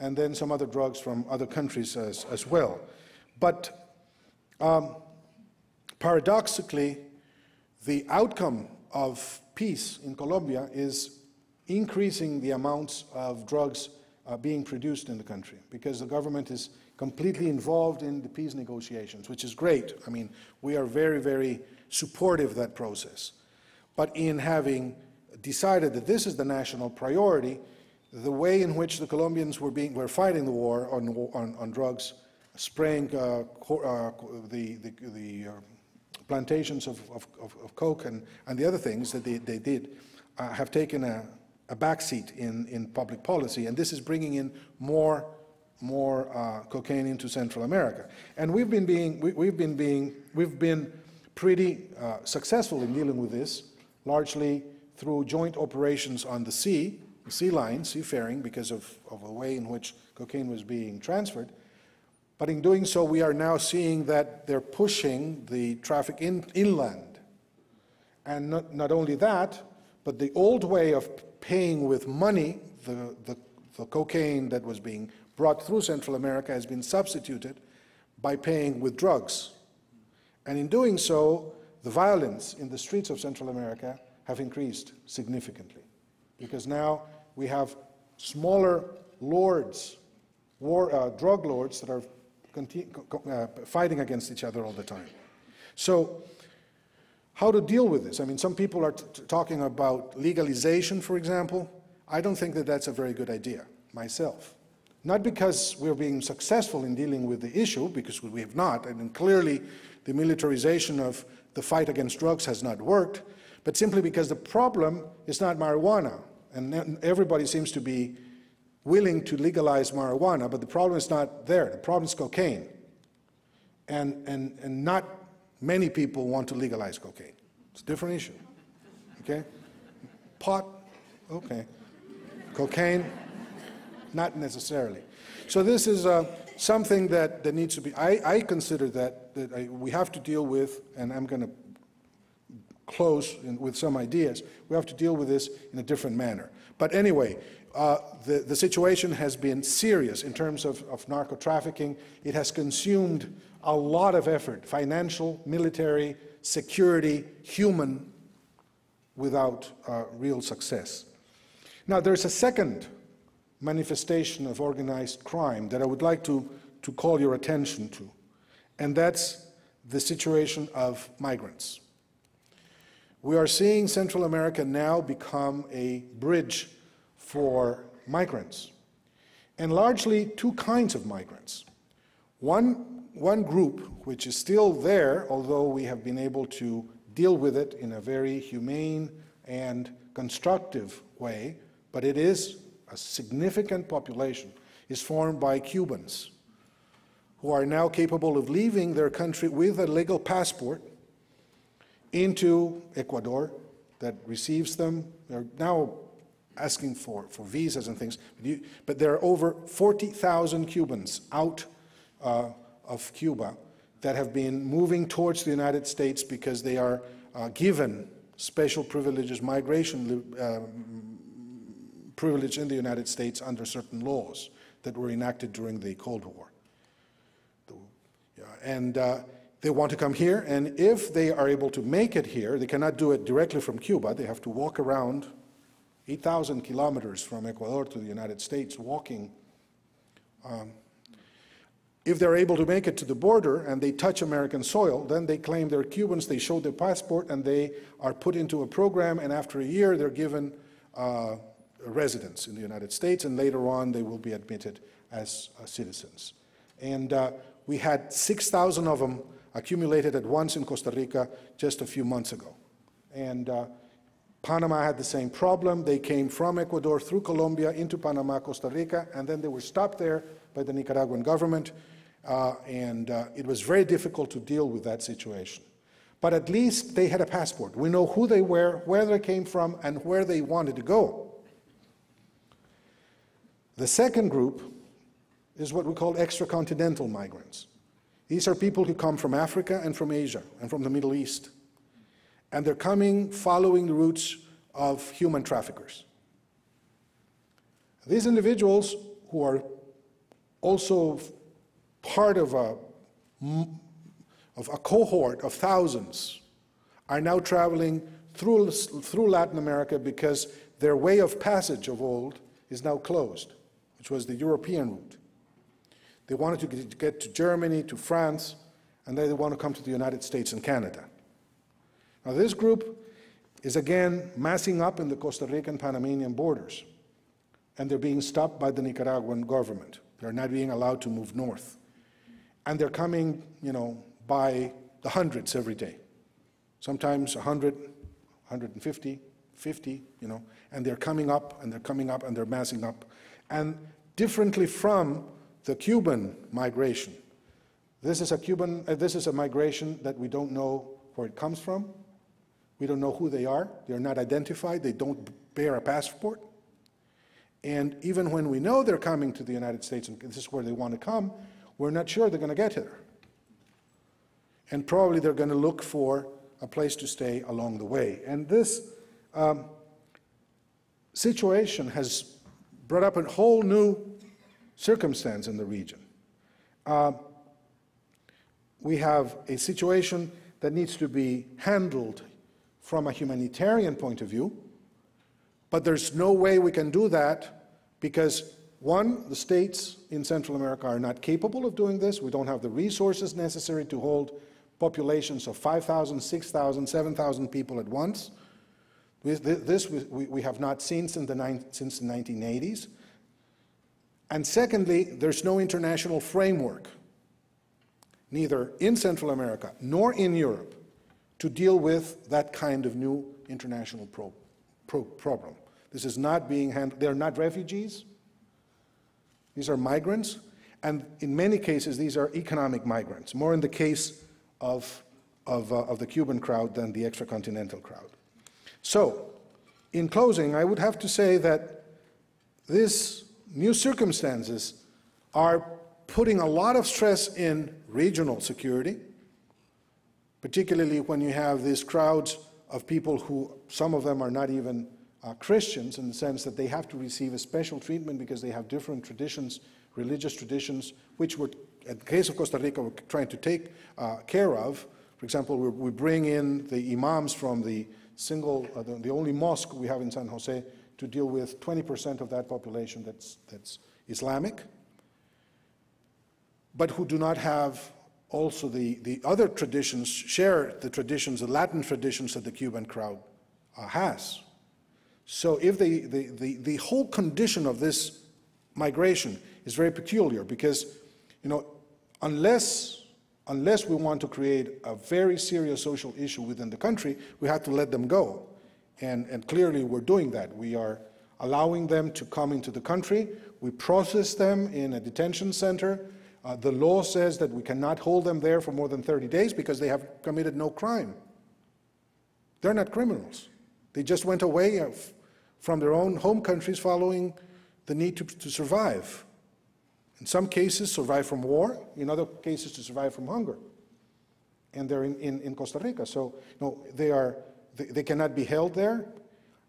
and then some other drugs from other countries as, as well. But um, paradoxically, the outcome of peace in Colombia is increasing the amounts of drugs uh, being produced in the country because the government is completely involved in the peace negotiations, which is great. I mean, we are very, very supportive of that process. But in having decided that this is the national priority, the way in which the Colombians were, being, were fighting the war on, on, on drugs, spraying uh, uh, the, the, the uh, plantations of, of, of, coke and, and the other things that they, they did, uh, have taken a, a backseat in, in public policy. And this is bringing in more, more uh, cocaine into Central America. And we've been being, we, have been being, we've been pretty uh, successful in dealing with this, largely through joint operations on the sea, sea line, seafaring, because of, of the way in which cocaine was being transferred. But in doing so, we are now seeing that they're pushing the traffic in, inland. And not, not only that, but the old way of paying with money, the, the, the cocaine that was being brought through Central America has been substituted by paying with drugs. And in doing so, the violence in the streets of Central America have increased significantly because now we have smaller lords, war, uh, drug lords that are uh, fighting against each other all the time. So, how to deal with this? I mean, some people are talking about legalization, for example. I don't think that that's a very good idea myself. Not because we're being successful in dealing with the issue, because we have not, I and clearly the militarization of the fight against drugs has not worked, but simply because the problem is not marijuana. And everybody seems to be willing to legalize marijuana, but the problem is not there. The problem is cocaine. And, and, and not many people want to legalize cocaine. It's a different issue. Okay? Pot, okay. Cocaine, not necessarily. So this is uh, something that, that needs to be, I, I consider that, that I, we have to deal with, and I'm going to close in, with some ideas. We have to deal with this in a different manner. But anyway, uh, the, the situation has been serious in terms of, of narco trafficking. It has consumed a lot of effort, financial, military, security, human, without uh, real success. Now, there's a second manifestation of organized crime that I would like to, to call your attention to, and that's the situation of migrants. We are seeing Central America now become a bridge for migrants, and largely two kinds of migrants. One, one group, which is still there, although we have been able to deal with it in a very humane and constructive way, but it is a significant population, is formed by Cubans who are now capable of leaving their country with a legal passport into Ecuador that receives them. They're now asking for, for visas and things, but, you, but there are over 40,000 Cubans out uh, of Cuba that have been moving towards the United States because they are uh, given special privileges, migration uh, privilege in the United States under certain laws that were enacted during the Cold War. And uh, they want to come here, and if they are able to make it here, they cannot do it directly from Cuba. They have to walk around 8,000 kilometers from Ecuador to the United States, walking. Um, if they're able to make it to the border and they touch American soil, then they claim they're Cubans, they show their passport, and they are put into a program, and after a year, they're given uh, residence in the United States, and later on, they will be admitted as uh, citizens. And uh, we had 6,000 of them accumulated at once in Costa Rica just a few months ago. And uh, Panama had the same problem. They came from Ecuador through Colombia into Panama, Costa Rica, and then they were stopped there by the Nicaraguan government. Uh, and uh, it was very difficult to deal with that situation. But at least they had a passport. We know who they were, where they came from, and where they wanted to go. The second group is what we call extracontinental migrants. These are people who come from Africa and from Asia and from the Middle East. And they're coming following the routes of human traffickers. These individuals, who are also part of a, of a cohort of thousands, are now traveling through, through Latin America because their way of passage of old is now closed, which was the European route. They wanted to get to Germany, to France, and then they want to come to the United States and Canada. Now, this group is again massing up in the Costa Rican Panamanian borders, and they're being stopped by the Nicaraguan government. They're not being allowed to move north. And they're coming, you know, by the hundreds every day. Sometimes 100, 150, 50, you know, and they're coming up and they're coming up and they're massing up. And differently from the Cuban migration. This is a Cuban, uh, this is a migration that we don't know where it comes from. We don't know who they are. They're not identified. They don't bear a passport. And even when we know they're coming to the United States and this is where they want to come, we're not sure they're going to get here. And probably they're going to look for a place to stay along the way. And this um, situation has brought up a whole new circumstance in the region. Uh, we have a situation that needs to be handled from a humanitarian point of view, but there's no way we can do that because, one, the states in Central America are not capable of doing this. We don't have the resources necessary to hold populations of 5,000, 6,000, 7,000 people at once. This we, have not seen since the, since the 1980s. And secondly, there's no international framework, neither in Central America nor in Europe, to deal with that kind of new international pro pro problem. This is not being handled, they're not refugees, these are migrants, and in many cases, these are economic migrants, more in the case of, of, uh, of the Cuban crowd than the extracontinental crowd. So, in closing, I would have to say that this new circumstances are putting a lot of stress in regional security, particularly when you have these crowds of people who, some of them are not even uh, Christians in the sense that they have to receive a special treatment because they have different traditions, religious traditions, which we're, in the case of Costa Rica, we're trying to take uh, care of. For example, we bring in the imams from the single, uh, the, the only mosque we have in San Jose to deal with 20% of that population that's, that's Islamic, but who do not have also the, the other traditions, share the traditions, the Latin traditions that the Cuban crowd uh, has. So if they, the, the, the whole condition of this migration is very peculiar because, you know, unless, unless we want to create a very serious social issue within the country, we have to let them go. And, and clearly we're doing that. We are allowing them to come into the country. We process them in a detention center. Uh, the law says that we cannot hold them there for more than 30 days because they have committed no crime. They're not criminals. They just went away uh, from their own home countries following the need to, to survive. In some cases, survive from war. In other cases, to survive from hunger. And they're in, in, in Costa Rica. So you know, they, are, they, they cannot be held there.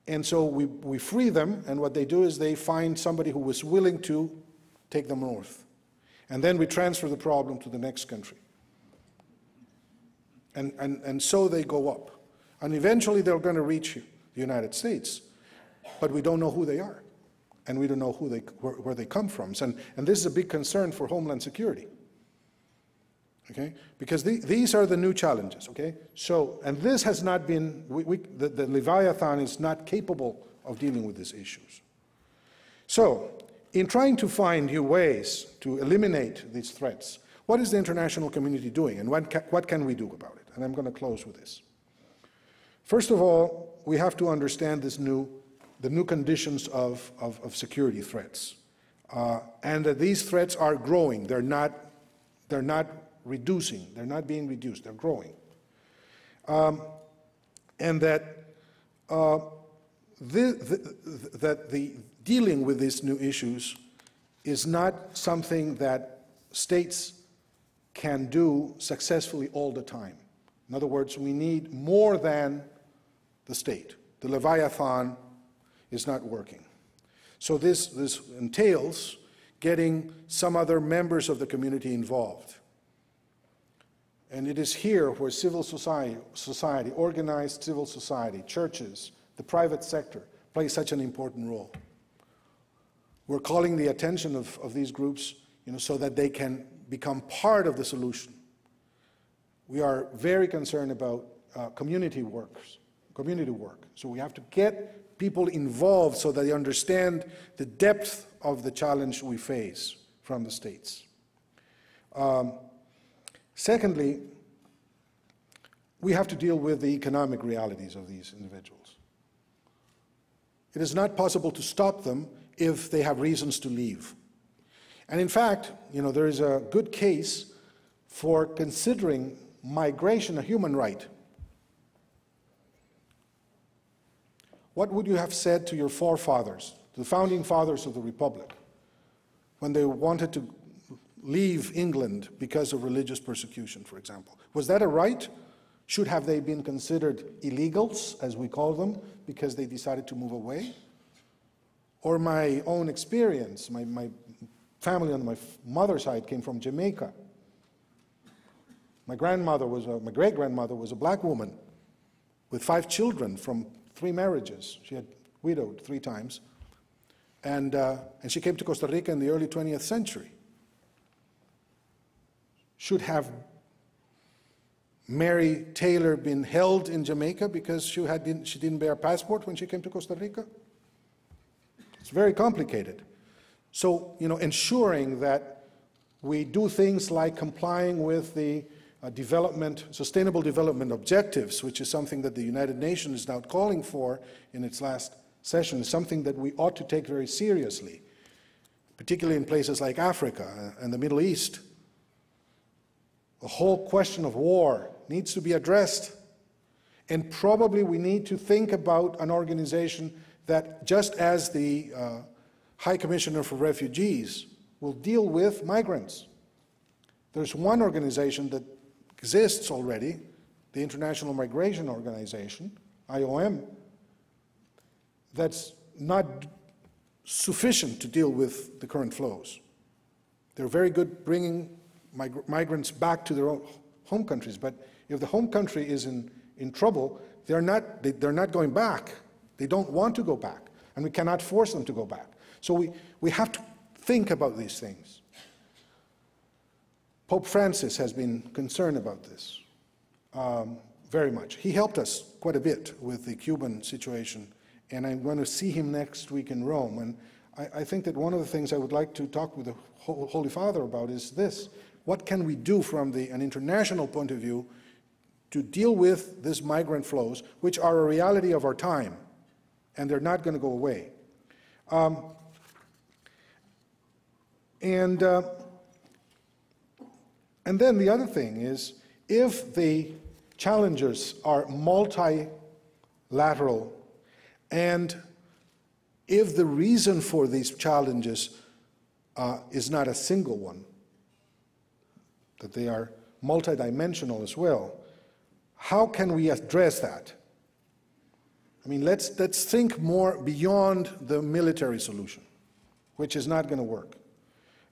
And so we, we free them, and what they do is they find somebody who was willing to take them north. And then we transfer the problem to the next country. And, and, and so they go up. And eventually they're going to reach you, the United States but we don't know who they are, and we don't know who they, where, where they come from. And, and this is a big concern for Homeland Security. Okay? Because the, these are the new challenges, okay? So, and this has not been, we, we, the, the Leviathan is not capable of dealing with these issues. So, in trying to find new ways to eliminate these threats, what is the international community doing and what, ca what can we do about it? And I'm going to close with this. First of all, we have to understand this new the new conditions of, of, of security threats. Uh, and that these threats are growing. They're not, they're not reducing. They're not being reduced. They're growing. Um, and that, uh, the, the, that the dealing with these new issues is not something that states can do successfully all the time. In other words, we need more than the state. The Leviathan is not working. So this, this entails getting some other members of the community involved. And it is here where civil society, society, organized civil society, churches, the private sector play such an important role. We're calling the attention of, of these groups you know, so that they can become part of the solution. We are very concerned about uh, community works, community work. So we have to get people involved so that they understand the depth of the challenge we face from the states. Um, secondly, we have to deal with the economic realities of these individuals. It is not possible to stop them if they have reasons to leave. And in fact, you know, there is a good case for considering migration a human right. What would you have said to your forefathers, to the founding fathers of the Republic, when they wanted to leave England because of religious persecution, for example? Was that a right? Should have they been considered illegals, as we call them, because they decided to move away? Or my own experience, my, my family on my mother's side came from Jamaica. My grandmother was a, my great grandmother was a black woman with five children from three marriages. She had widowed three times. And, uh, and she came to Costa Rica in the early 20th century. Should have Mary Taylor been held in Jamaica because she, had, didn't, she didn't bear a passport when she came to Costa Rica? It's very complicated. So, you know, ensuring that we do things like complying with the uh, development, sustainable development objectives, which is something that the United Nations is now calling for in its last session, is something that we ought to take very seriously, particularly in places like Africa and the Middle East. The whole question of war needs to be addressed. And probably we need to think about an organization that, just as the uh, High Commissioner for Refugees will deal with migrants. There's one organization that exists already, the International Migration Organization, IOM, that's not sufficient to deal with the current flows. They're very good bringing mig migrants back to their own home countries, but if the home country is in, in trouble, they're not, they, they're not going back. They don't want to go back, and we cannot force them to go back. So we, we have to think about these things. Pope Francis has been concerned about this um, very much. He helped us quite a bit with the Cuban situation and I'm going to see him next week in Rome. And I, I think that one of the things I would like to talk with the Holy Father about is this what can we do from the, an international point of view to deal with these migrant flows, which are a reality of our time, and they're not going to go away? Um, and, uh, and then the other thing is if the challenges are multilateral and if the reason for these challenges uh, is not a single one, that they are multidimensional as well, how can we address that? I mean, let's, let's think more beyond the military solution, which is not going to work.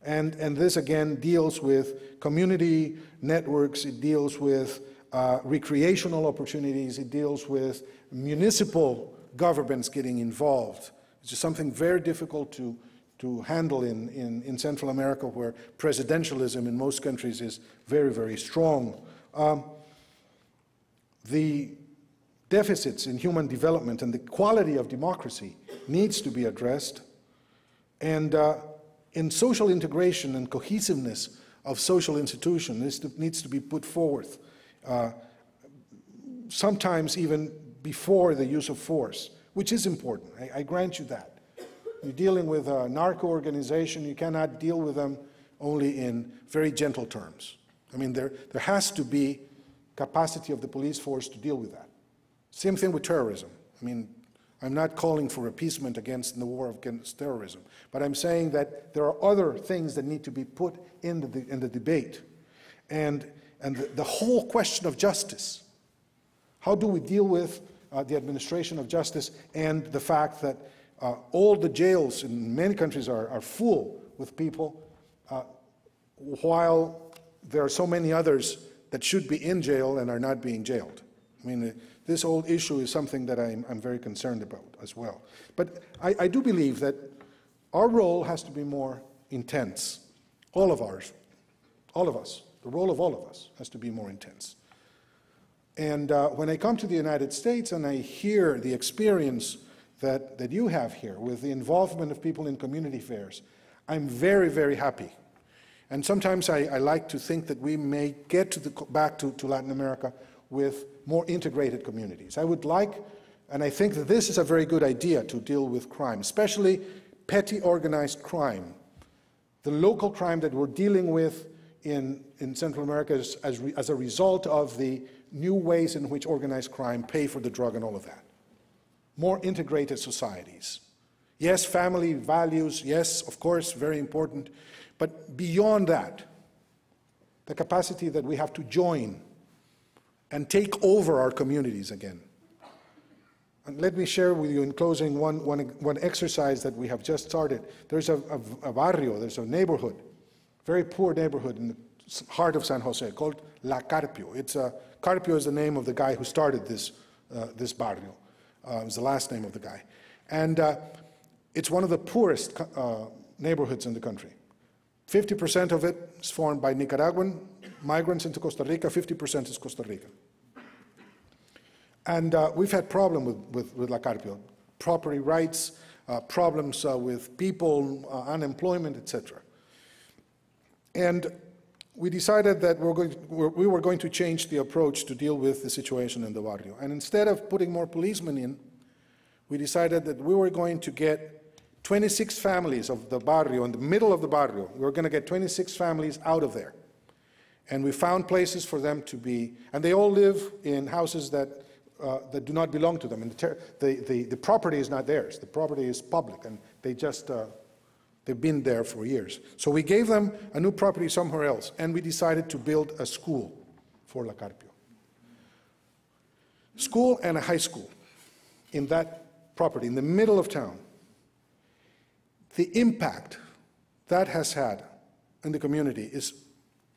And, and this again deals with community networks, it deals with uh, recreational opportunities, it deals with municipal governments getting involved. which is something very difficult to, to handle in, in, in Central America, where presidentialism in most countries is very, very strong. Um, the deficits in human development and the quality of democracy needs to be addressed. And uh, in social integration and cohesiveness of social institutions to, needs to be put forth, uh, sometimes even before the use of force, which is important. I, I grant you that. You're dealing with a narco organization, you cannot deal with them only in very gentle terms. I mean, there, there has to be capacity of the police force to deal with that. Same thing with terrorism. I mean, I'm not calling for appeasement against the war against terrorism, but I'm saying that there are other things that need to be put in the, in the debate. And, and the, the whole question of justice. How do we deal with uh, the administration of justice and the fact that uh, all the jails in many countries are, are full with people, uh, while there are so many others that should be in jail and are not being jailed? I mean, this whole issue is something that I'm, I'm very concerned about as well. But I, I, do believe that our role has to be more intense. All of ours, all of us, the role of all of us has to be more intense. And uh, when I come to the United States and I hear the experience that, that you have here with the involvement of people in community affairs, I'm very, very happy. And sometimes I, I like to think that we may get to the, back to, to Latin America with more integrated communities. I would like, and I think that this is a very good idea to deal with crime, especially petty organized crime. The local crime that we're dealing with in, in Central America is, as, re, as a result of the new ways in which organized crime pay for the drug and all of that. More integrated societies. Yes, family values, yes, of course, very important. But beyond that, the capacity that we have to join and take over our communities again. And let me share with you in closing one, one, one exercise that we have just started. There's a, a, a barrio, there's a neighborhood, very poor neighborhood in the heart of San Jose called La Carpio. It's a, Carpio is the name of the guy who started this, uh, this barrio. Uh, the last name of the guy. And uh, it's one of the poorest uh, neighborhoods in the country. 50% of it is formed by Nicaraguan migrants into Costa Rica, 50% is Costa Rica. And uh, we've had problems with, with, with, La Carpio, property rights, uh, problems uh, with people, uh, unemployment, etc. And we decided that we're going, we were going to change the approach to deal with the situation in the barrio. And instead of putting more policemen in, we decided that we were going to get 26 families of the barrio, in the middle of the barrio, we were going to get 26 families out of there. And we found places for them to be, and they all live in houses that, uh, that do not belong to them. And the, the, the, the, property is not theirs. The property is public, and they just, uh, they've been there for years. So we gave them a new property somewhere else, and we decided to build a school for La Carpio. School and a high school in that property, in the middle of town. The impact that has had in the community is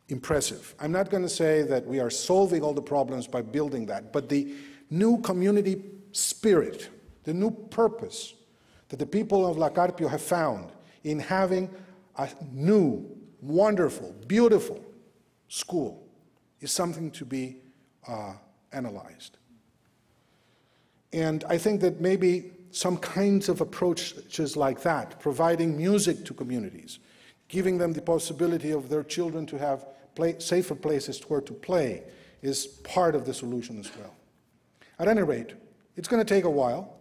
impressive. I'm not going to say that we are solving all the problems by building that, but the new community spirit, the new purpose that the people of La Carpio have found in having a new, wonderful, beautiful school is something to be uh, analyzed. And I think that maybe some kinds of approaches like that, providing music to communities, giving them the possibility of their children to have play, safer places where to play, is part of the solution as well. At any rate, it's going to take a while,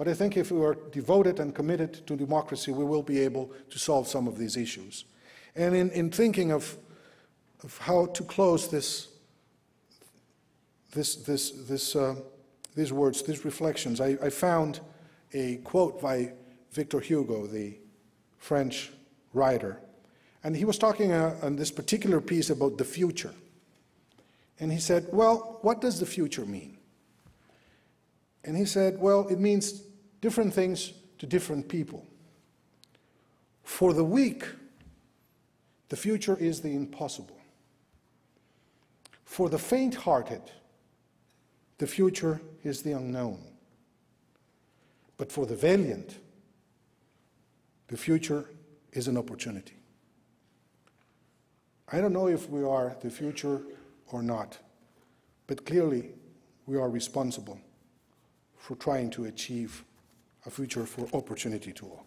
but I think if we are devoted and committed to democracy, we will be able to solve some of these issues. And in, in thinking of, of how to close this, this, this, this, uh, these words, these reflections, I, I found a quote by Victor Hugo, the French writer. And he was talking uh, on this particular piece about the future. And he said, Well, what does the future mean? And he said, Well, it means different things to different people. For the weak, the future is the impossible. For the faint hearted, the future is the unknown. But for the valiant, the future is an opportunity. I don't know if we are the future or not, but clearly we are responsible for trying to achieve a future for opportunity to all.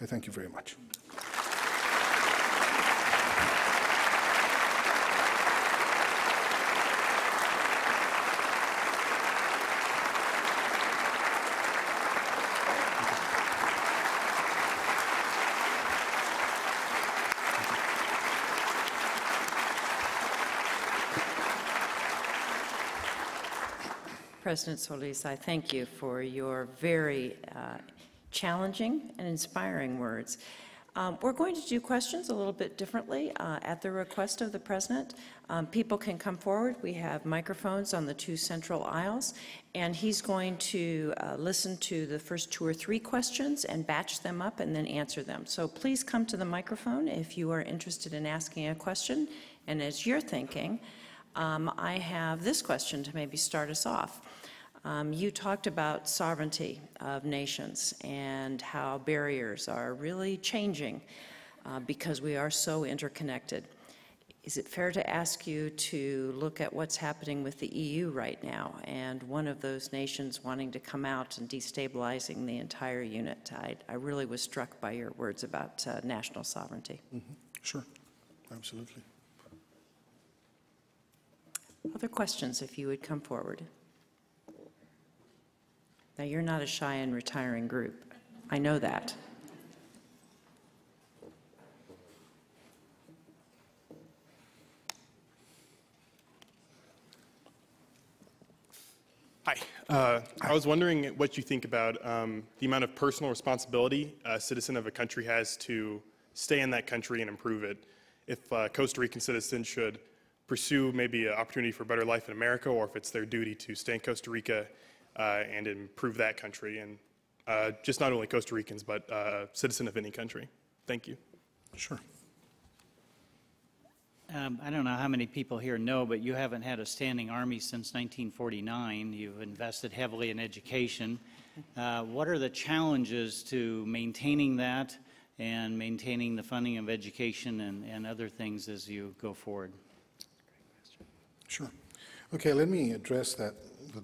I thank you very much. President Solís, I thank you for your very uh, challenging and inspiring words. Um, We're going to do questions a little bit differently uh, at the request of the president. Um, People can come forward. We have microphones on the two central aisles, and he's going to uh, listen to the first two or three questions and batch them up and then answer them. So please come to the microphone if you are interested in asking a question. And as you're thinking, um, I have this question to maybe start us off. Um, you talked about sovereignty of nations and how barriers are really changing uh, because we are so interconnected. Is it fair to ask you to look at what's happening with the EU right now and one of those nations wanting to come out and destabilizing the entire unit? I, I really was struck by your words about uh, national sovereignty. Mm -hmm. Sure, absolutely. Other questions, if you would come forward. Now, you're not a shy and retiring group. I know that. Hi. Uh, I was wondering what you think about um, the amount of personal responsibility a citizen of a country has to stay in that country and improve it. If uh, Costa Rican citizens should pursue maybe an opportunity for a better life in America, or if it's their duty to stay in Costa Rica and improve that country, and uh, just not only Costa Ricans, but uh, citizen of any country. Thank you. Sure. Um, I don't know how many people here know, but you haven't had a standing army since 1949. You've invested heavily in education. Uh, what are the challenges to maintaining that and maintaining the funding of education and, and other things as you go forward? Sure. Okay, let me address that,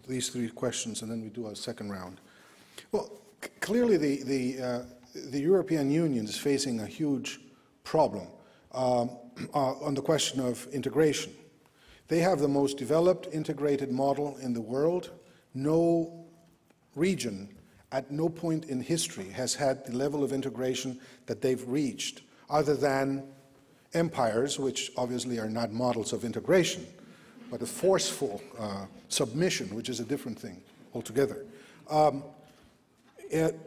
these three questions, and then we do a second round. Well, clearly the, the, uh, the European Union is facing a huge problem um, <clears throat> uh, on the question of integration. They have the most developed integrated model in the world. No region at no point in history has had the level of integration that they've reached, other than empires, which obviously are not models of integration but a forceful uh, submission, which is a different thing altogether. Um, it,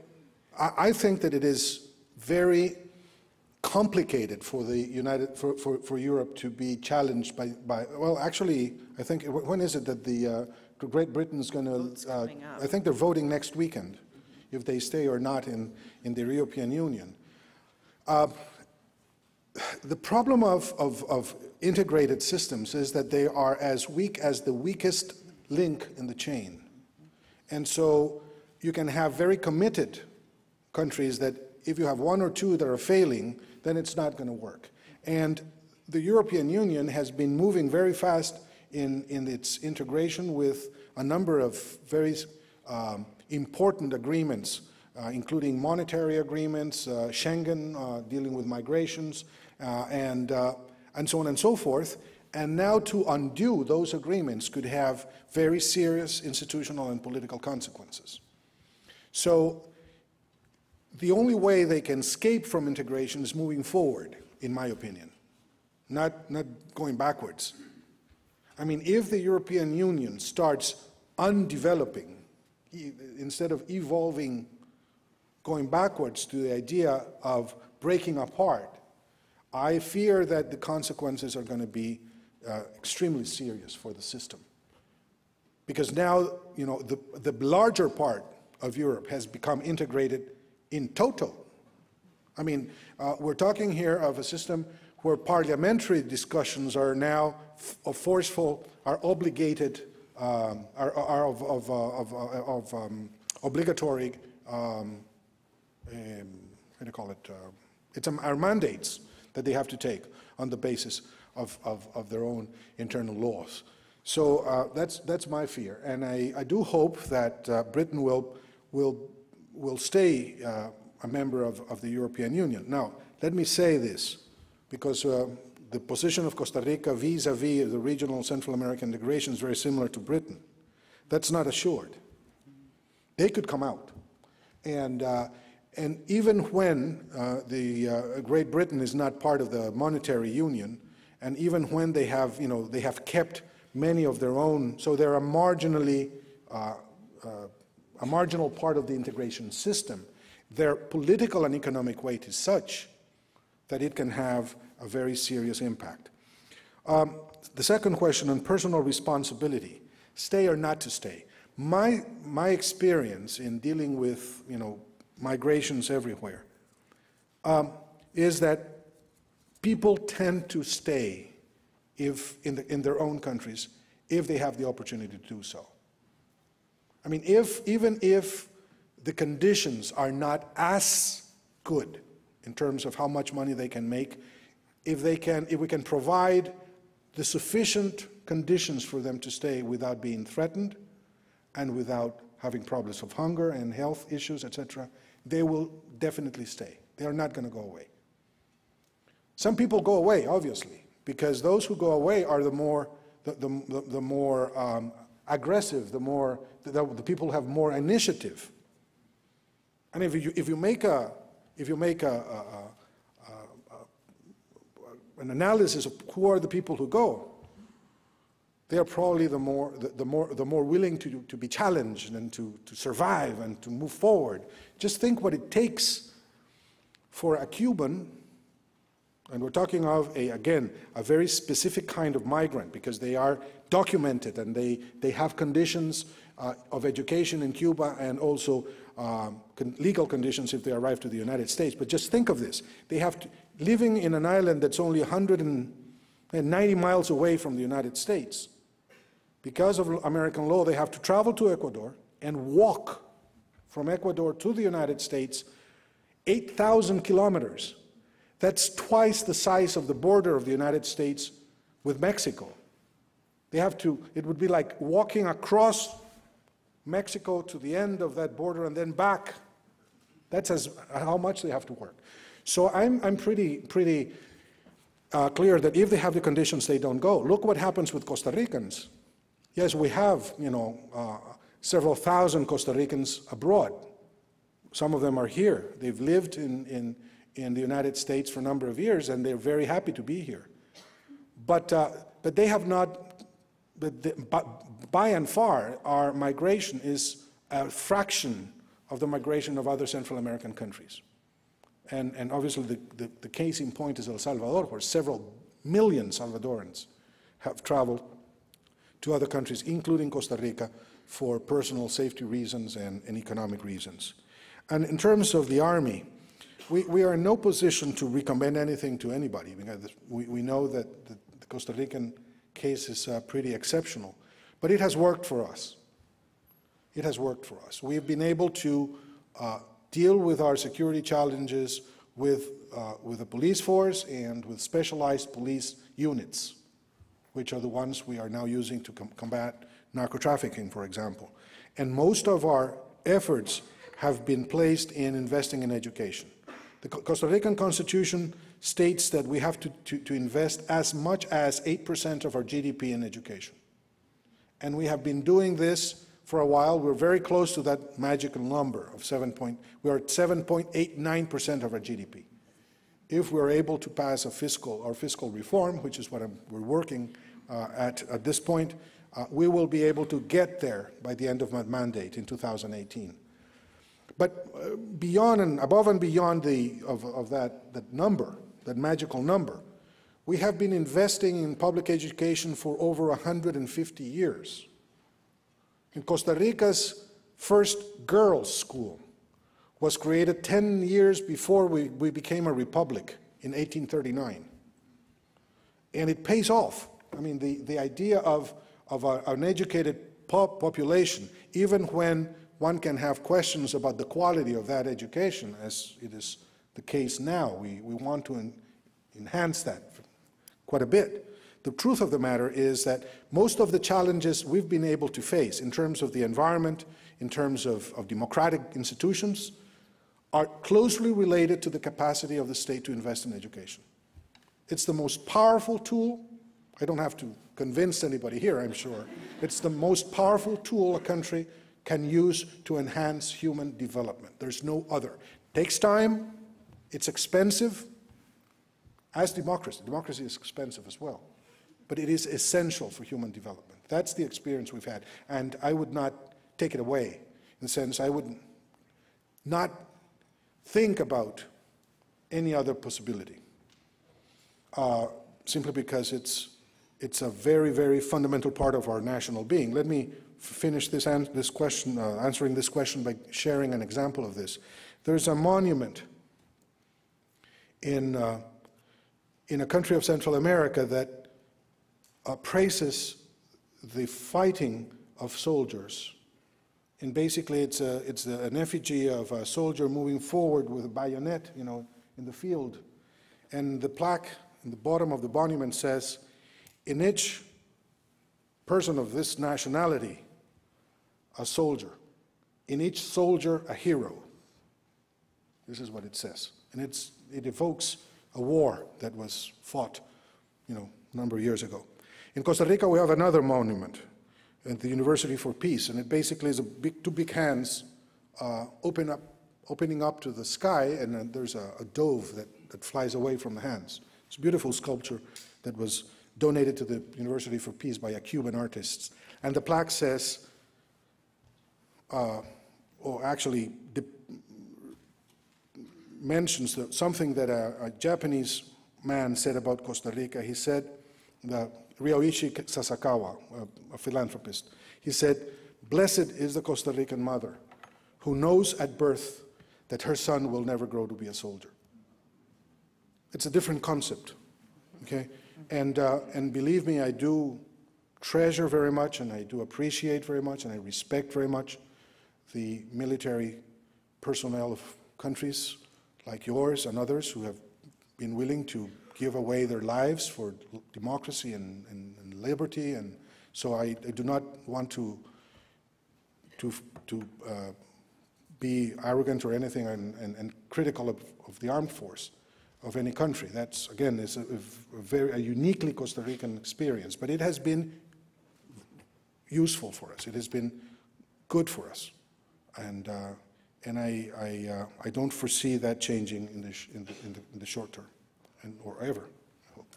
I, I think that it is very complicated for the United for, for, for Europe to be challenged by, by well actually I think when is it that the uh, Great Britain is going to uh, I think they're voting next weekend if they stay or not in in the European Union. Uh, the problem of, of, of integrated systems is that they are as weak as the weakest link in the chain. And so you can have very committed countries that if you have one or two that are failing, then it's not going to work. And the European Union has been moving very fast in, in its integration with a number of very um, important agreements, uh, including monetary agreements, uh, Schengen, uh, dealing with migrations, uh, and, uh, and so on and so forth. And now to undo those agreements could have very serious institutional and political consequences. So the only way they can escape from integration is moving forward, in my opinion, not, not going backwards. I mean, if the European Union starts undeveloping, instead of evolving, going backwards to the idea of breaking apart, I fear that the consequences are going to be uh, extremely serious for the system. Because now, you know, the, the larger part of Europe has become integrated in toto. I mean, uh, we're talking here of a system where parliamentary discussions are now forceful, are obligated, um, are, are of, of, uh, of, uh, of um, obligatory, um, um, what do you call it? Uh, it's um, our mandates that they have to take on the basis of, of, of their own internal laws. So uh, that's, that's my fear. And I, I do hope that uh, Britain will, will, will stay uh, a member of, of the European Union. Now, let me say this, because uh, the position of Costa Rica vis-a-vis the regional Central American integration is very similar to Britain. That's not assured. They could come out. And, uh, and even when uh, the uh, Great Britain is not part of the monetary union, and even when they have, you know, they have kept many of their own, so they're a marginally, uh, uh, a marginal part of the integration system, their political and economic weight is such that it can have a very serious impact. Um, the second question on personal responsibility, stay or not to stay. My, my experience in dealing with, you know, migrations everywhere um, is that people tend to stay if, in, the, in their own countries if they have the opportunity to do so. I mean, if, even if the conditions are not as good in terms of how much money they can make, if, they can, if we can provide the sufficient conditions for them to stay without being threatened and without having problems of hunger and health issues, etc., they will definitely stay. They are not going to go away. Some people go away, obviously, because those who go away are the more, the, the, the more um, aggressive, the more, the, the people have more initiative. And if you, if you make, a, if you make a, a, a, an analysis of who are the people who go, they are probably the more, the, the, more, the more willing to, to be challenged and to, to survive and to move forward. Just think what it takes for a Cuban, and we're talking of, a, again, a very specific kind of migrant because they are documented and they, they have conditions uh, of education in Cuba and also um, con legal conditions if they arrive to the United States. But just think of this. They have to, living in an island that's only 190 miles away from the United States. Because of American law, they have to travel to Ecuador and walk from Ecuador to the United States 8,000 kilometers. That's twice the size of the border of the United States with Mexico. They have to, it would be like walking across Mexico to the end of that border and then back. That's as, how much they have to work. So I'm, I'm pretty, pretty uh, clear that if they have the conditions, they don't go. Look what happens with Costa Ricans. Yes, we have, you know, uh, several thousand Costa Ricans abroad. Some of them are here. They've lived in, in, in the United States for a number of years, and they're very happy to be here. But, uh, but they have not, but the, by and far, our migration is a fraction of the migration of other Central American countries. And, and obviously, the, the, the case in point is El Salvador, where several million Salvadorans have traveled to other countries, including Costa Rica, for personal safety reasons and, and economic reasons. And in terms of the Army, we, we, are in no position to recommend anything to anybody because we, we know that the, the, Costa Rican case is uh, pretty exceptional. But it has worked for us. It has worked for us. We've been able to uh, deal with our security challenges with, uh, with the police force and with specialized police units, which are the ones we are now using to com combat narco trafficking, for example. And most of our efforts have been placed in investing in education. The Co- Costa Rican Constitution states that we have to, to, to invest as much as 8% of our GDP in education. And we have been doing this for a while. We're very close to that magical number of 7 point, we are at 7.89% of our GDP. If we're able to pass a fiscal, our fiscal reform, which is what I'm, we're working at at this point, uh, we will be able to get there by the end of my mandate in 2018. But uh, beyond and above and beyond the, of, of that, that number, that magical number, we have been investing in public education for over 150 years. In Costa Rica's first girls' school was created 10 years before we, we became a republic in 1839. And it pays off. I mean, the, the idea of, of a, an educated pop population, even when one can have questions about the quality of that education, as it is the case now, we, we want to en- enhance that quite a bit. The truth of the matter is that most of the challenges we've been able to face in terms of the environment, in terms of, of democratic institutions, are closely related to the capacity of the state to invest in education. It's the most powerful tool. I don't have to convince anybody here, I'm sure. It's the most powerful tool a country can use to enhance human development. There's no other. It Takes time, it's expensive, as democracy. Democracy is expensive as well, but it is essential for human development. That's the experience we've had, and I would not take it away. In the sense, I would not think about any other possibility, uh, simply because it's it's a very, very fundamental part of our national being. Let me finish this, an- this question, uh, answering this question by sharing an example of this. There's a monument in. Uh, in a country of Central America that uh, praises the fighting of soldiers. And basically, it's, a, it's a, an effigy of a soldier moving forward with a bayonet, you know, in the field. And the plaque in the bottom of the monument says, in each person of this nationality, a soldier. In each soldier, a hero. This is what it says. And it's, it evokes a war that was fought, you know, a number of years ago. In Costa Rica, we have another monument at the University for Peace, and it basically is a big, two big hands uh, open up, opening up to the sky, and then there's a, a dove that, that flies away from the hands. It's a beautiful sculpture that was donated to the University for Peace by a Cuban artist. And the plaque says, uh, or actually mentions something that a, a Japanese man said about Costa Rica. He said, the Ryoichi Sasakawa, a, a philanthropist, he said, Blessed is the Costa Rican mother who knows at birth that her son will never grow to be a soldier. It's a different concept, okay? And, uh, and believe me, I do treasure very much and I do appreciate very much and I respect very much the military personnel of countries like yours and others who have been willing to give away their lives for democracy and, and, and liberty. And so I, I, do not want to, to, to uh, be arrogant or anything and, and, critical of, of, the armed force of any country. That's, again, is a, a, very a uniquely Costa Rican experience, but it has been useful for us. It has been good for us. And uh, and I, I, uh, I don't foresee that changing in the, sh- in the, in the, in the short term, and, or ever. I hope.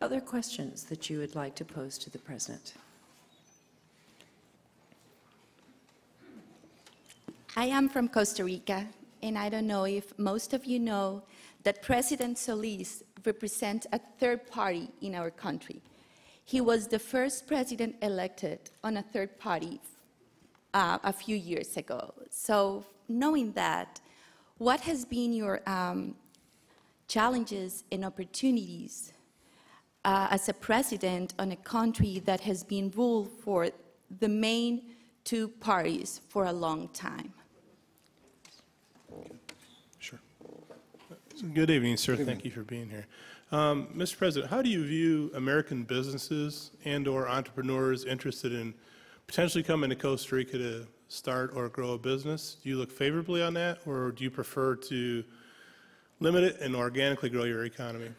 Other questions that you would like to pose to the president? I am from Costa Rica, and I don't know if most of you know that President Solís represents a third party in our country. He was the first president elected on a third party uh, a few years ago. So, knowing that, what has been your um, challenges and opportunities uh, as a president on a country that has been ruled for the main two parties for a long time? Good evening, sir. Thank you for being here. Um, Mr. President, how do you view American businesses and/or entrepreneurs interested in potentially coming to Costa Rica to start or grow a business? Do you look favorably on that, or do you prefer to limit it and organically grow your economy?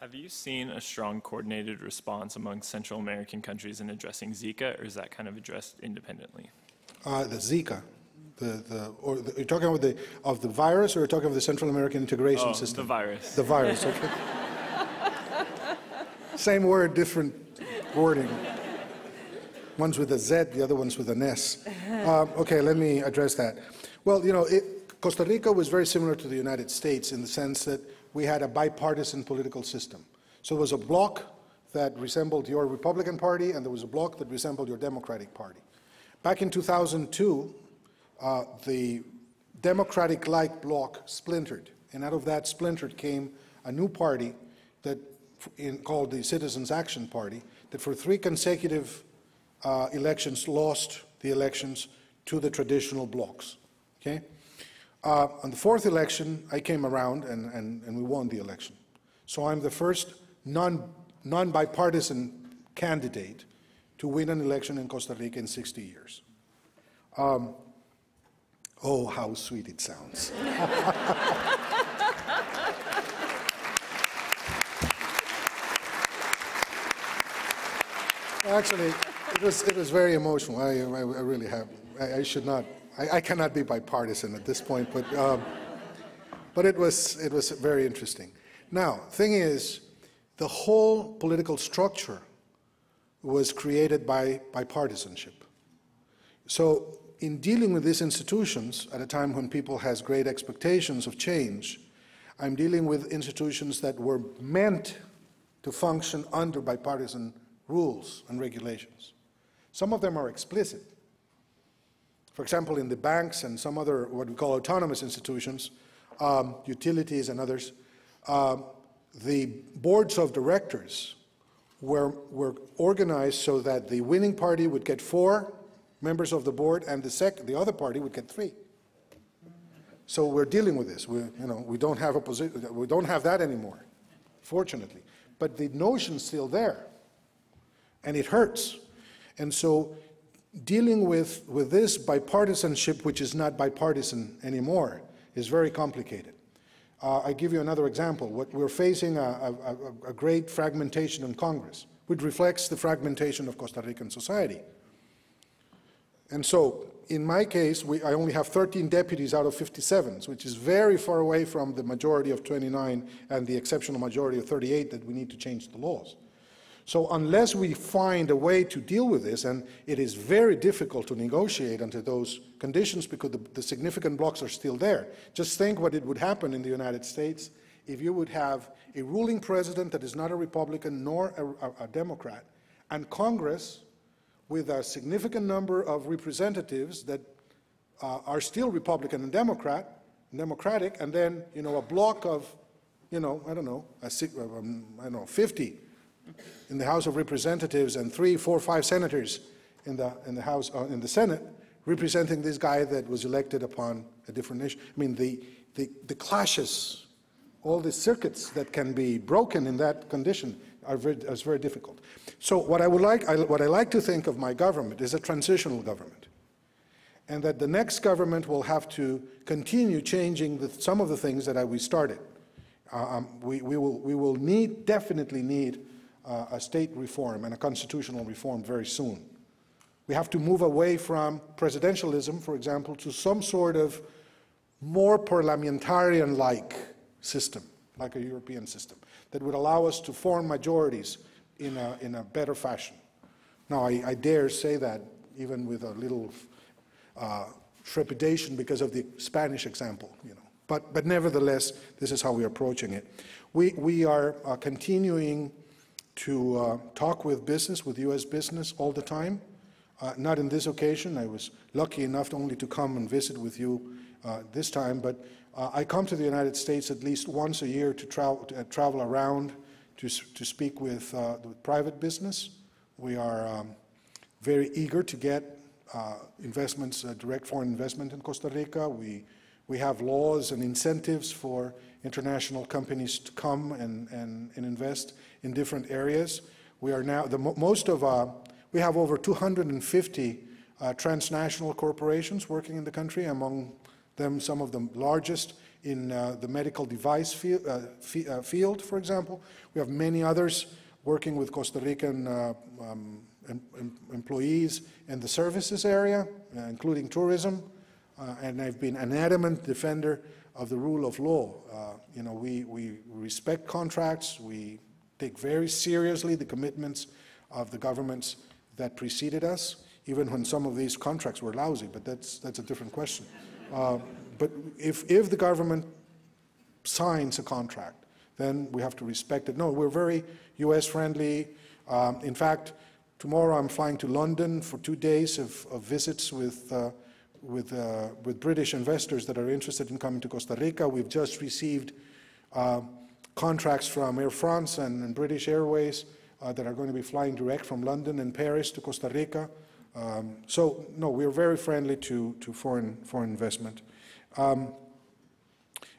Have you seen a strong coordinated response among Central American countries in addressing Zika, or is that kind of addressed independently? Uh, the Zika, the, the, or the, you're talking about the, of the virus, or are you're talking of the Central American integration Oh, system? the virus. The virus, okay. <laughs> Same word, different wording. One's with a Z, the other one's with an S. Um, okay, let me address that. Well, you know, it, Costa Rica was very similar to the United States in the sense that we had a bipartisan political system. So there was a bloc that resembled your Republican Party, and there was a bloc that resembled your Democratic Party. Back in 2002, uh, the Democratic-like bloc splintered, and out of that splintered came a new party that, in, called the Citizens Action Party, that for three consecutive uh, elections lost the elections to the traditional blocs. Okay? Uh, on the fourth election, I came around and, and, and we won the election. So I'm the first non, non-bipartisan candidate to win an election in Costa Rica in 60 years. Um, oh, how sweet it sounds. <laughs> Actually, it was, it was very emotional. I, I, I really have, I, I should not, I, I cannot be bipartisan at this point, but, um, but it was, it was very interesting. Now, thing is, the whole political structure was created by bipartisanship. So, in dealing with these institutions at a time when people has great expectations of change, I'm dealing with institutions that were meant to function under bipartisan rules and regulations. Some of them are explicit. For example, in the banks and some other what we call autonomous institutions, um, utilities and others, um, the boards of directors were, were organized so that the winning party would get four members of the board and the, sec- the other party would get three. So we're dealing with this. We, you know, we don't have a position, we don't have that anymore, fortunately. But the notion's still there, and it hurts. And so dealing with, with this bipartisanship, which is not bipartisan anymore, is very complicated. Uh, I give you another example. What we're facing a, a, a, great fragmentation in Congress, which reflects the fragmentation of Costa Rican society. And so, in my case, we, I only have 13 deputies out of 57, which is very far away from the majority of 29 and the exceptional majority of 38 that we need to change the laws. So unless we find a way to deal with this, and it is very difficult to negotiate under those conditions because the, the significant blocks are still there. Just think what it would happen in the United States if you would have a ruling president that is not a Republican nor a, a, a Democrat, and Congress with a significant number of representatives that uh, are still Republican and Democrat, Democratic, and then you know a block of, you know, I don't know, a, um, I don't know, 50 in the House of Representatives and three, four, five senators in the in the House uh, in the Senate representing this guy that was elected upon a different nation. I mean, the the, the clashes, all the circuits that can be broken in that condition are very, is very difficult. So what I would like, I, what I like to think of my government is a transitional government, and that the next government will have to continue changing the, some of the things that I, we started. Uh, um, we, we, will, we will need, definitely need uh, a state reform and a constitutional reform very soon. We have to move away from presidentialism, for example, to some sort of more parliamentarian-like system, like a European system, that would allow us to form majorities in a, in a better fashion. Now, I, I dare say that even with a little uh, trepidation because of the Spanish example, you know. But, but nevertheless, this is how we're approaching it. We, we are uh, continuing to uh, talk with business, with U.S. business all the time. Uh, not in this occasion. I was lucky enough only to come and visit with you uh, this time, but uh, I come to the United States at least once a year to, to travel around to, to speak with, uh, with private business. We are um, very eager to get uh, investments, uh, direct foreign investment in Costa Rica. We, we have laws and incentives for international companies to come and, and, and invest in different areas. We are now, the, most of, uh, we have over 250 uh, transnational corporations working in the country, among them some of the largest in uh, the medical device field, uh, uh, field, for example. We have many others working with Costa Rican uh, um, em- em- employees in the services area, uh, including tourism. And I've been an adamant defender of the rule of law. You know, we, we respect contracts, we take very seriously the commitments of the governments that preceded us, even when some of these contracts were lousy, but that's, that's a different question. Uh, but if, if the government signs a contract, then we have to respect it. No, we're very US friendly. Um, in fact, tomorrow I'm flying to London for two days of, of visits with, uh, with, uh, with British investors that are interested in coming to Costa Rica. We've just received uh, contracts from Air France and, and British Airways uh, that are going to be flying direct from London and Paris to Costa Rica. Um, so, no, we're very friendly to, to foreign, foreign investment. Um,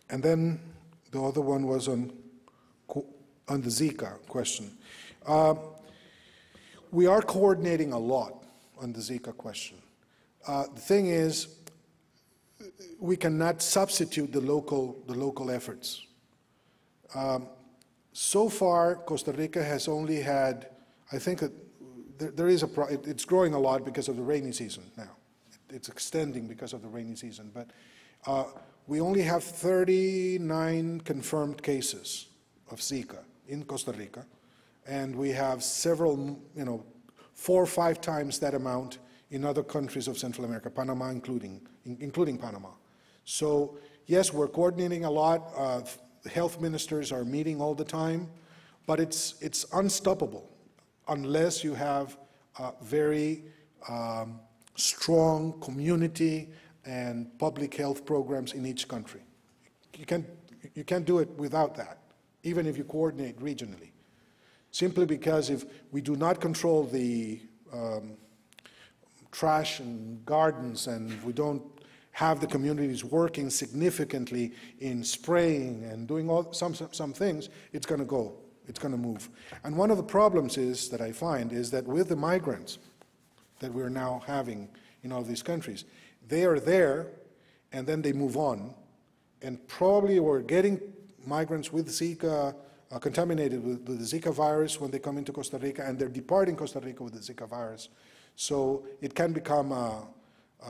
and then the other one was on, on the Zika question. Uh, we are coordinating a lot on the Zika question. Uh, the thing is, we cannot substitute the local, the local efforts. Um, so far, Costa Rica has only had, I think there, there is a, pro- it, it's growing a lot because of the rainy season now. It's extending because of the rainy season, but uh, we only have 39 confirmed cases of Zika in Costa Rica, and we have several, you know, four or five times that amount in other countries of Central America, Panama including, in- including Panama. So yes, we're coordinating a lot. Uh, health ministers are meeting all the time, but it's, it's unstoppable unless you have uh, very um, strong community and public health programs in each country. You can't, you can't do it without that, even if you coordinate regionally. Simply because if we do not control the um, trash and gardens and we don't have the communities working significantly in spraying and doing all, some, some things, it's going to go, it's going to move. And one of the problems is, that I find, is that with the migrants that we're now having in all these countries, they are there and then they move on, and probably we're getting migrants with Zika, uh, contaminated with, with the Zika virus when they come into Costa Rica, and they're departing Costa Rica with the Zika virus. So it can become a,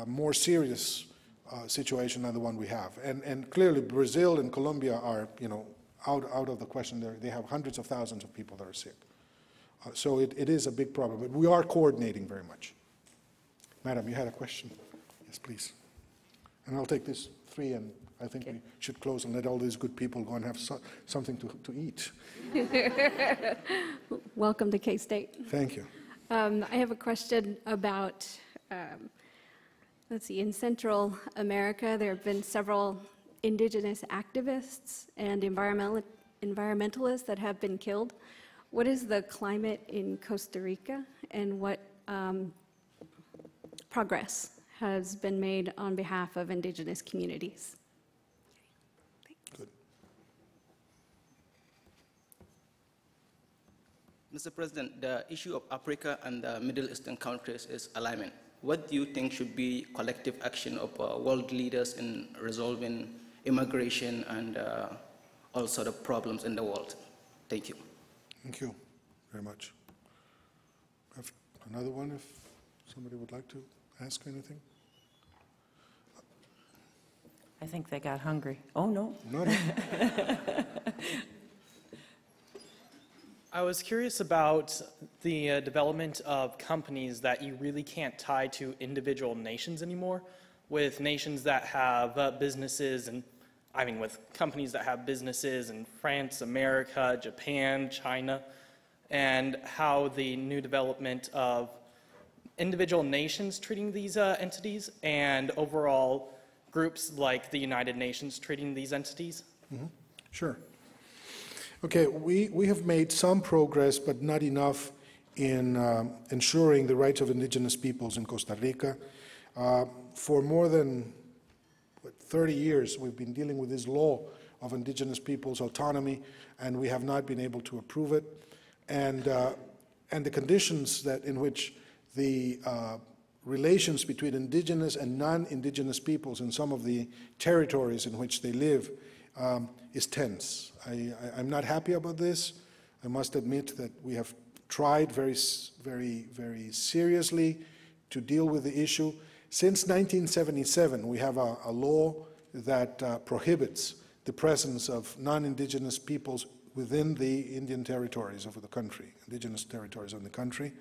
a more serious uh, situation than the one we have. And, and clearly, Brazil and Colombia are, you know, out, out of the question. They're, they have hundreds of thousands of people that are sick. Uh, so it, it is a big problem, but we are coordinating very much. Madam, you had a question? Yes, please. And I'll take this three, and I think we should close and let all these good people go and have so, something to, to eat. <laughs> Welcome to K-State. Thank you. Um, I have a question about, um, let's see, in Central America, there have been several indigenous activists and environmental, environmentalists that have been killed. What is the climate in Costa Rica, and what um, progress has been made on behalf of indigenous communities? Mr. President, the issue of Africa and the Middle Eastern countries is alignment. What do you think should be collective action of uh, world leaders in resolving immigration and uh, all sort of problems in the world? Thank you. Thank you very much. Have another one if somebody would like to ask anything? I think they got hungry. Oh, no. No, no. <laughs> I was curious about the uh, development of companies that you really can't tie to individual nations anymore, with nations that have uh, businesses and, I mean, with companies that have businesses in France, America, Japan, China, and how the new development of individual nations treating these uh, entities and overall groups like the United Nations treating these entities. Sure. Okay, we, we have made some progress, but not enough in um, ensuring the rights of indigenous peoples in Costa Rica. Uh, for more than what, 30 years, we've been dealing with this law of indigenous peoples' autonomy, and we have not been able to approve it. And, uh, and the conditions that in which the uh, relations between indigenous and non-indigenous peoples in some of the territories in which they live um, is tense. I, am not happy about this. I must admit that we have tried very, very, very seriously to deal with the issue. Since 1977, we have a, a law that uh, prohibits the presence of non-indigenous peoples within the Indian territories of the country, indigenous territories of the country.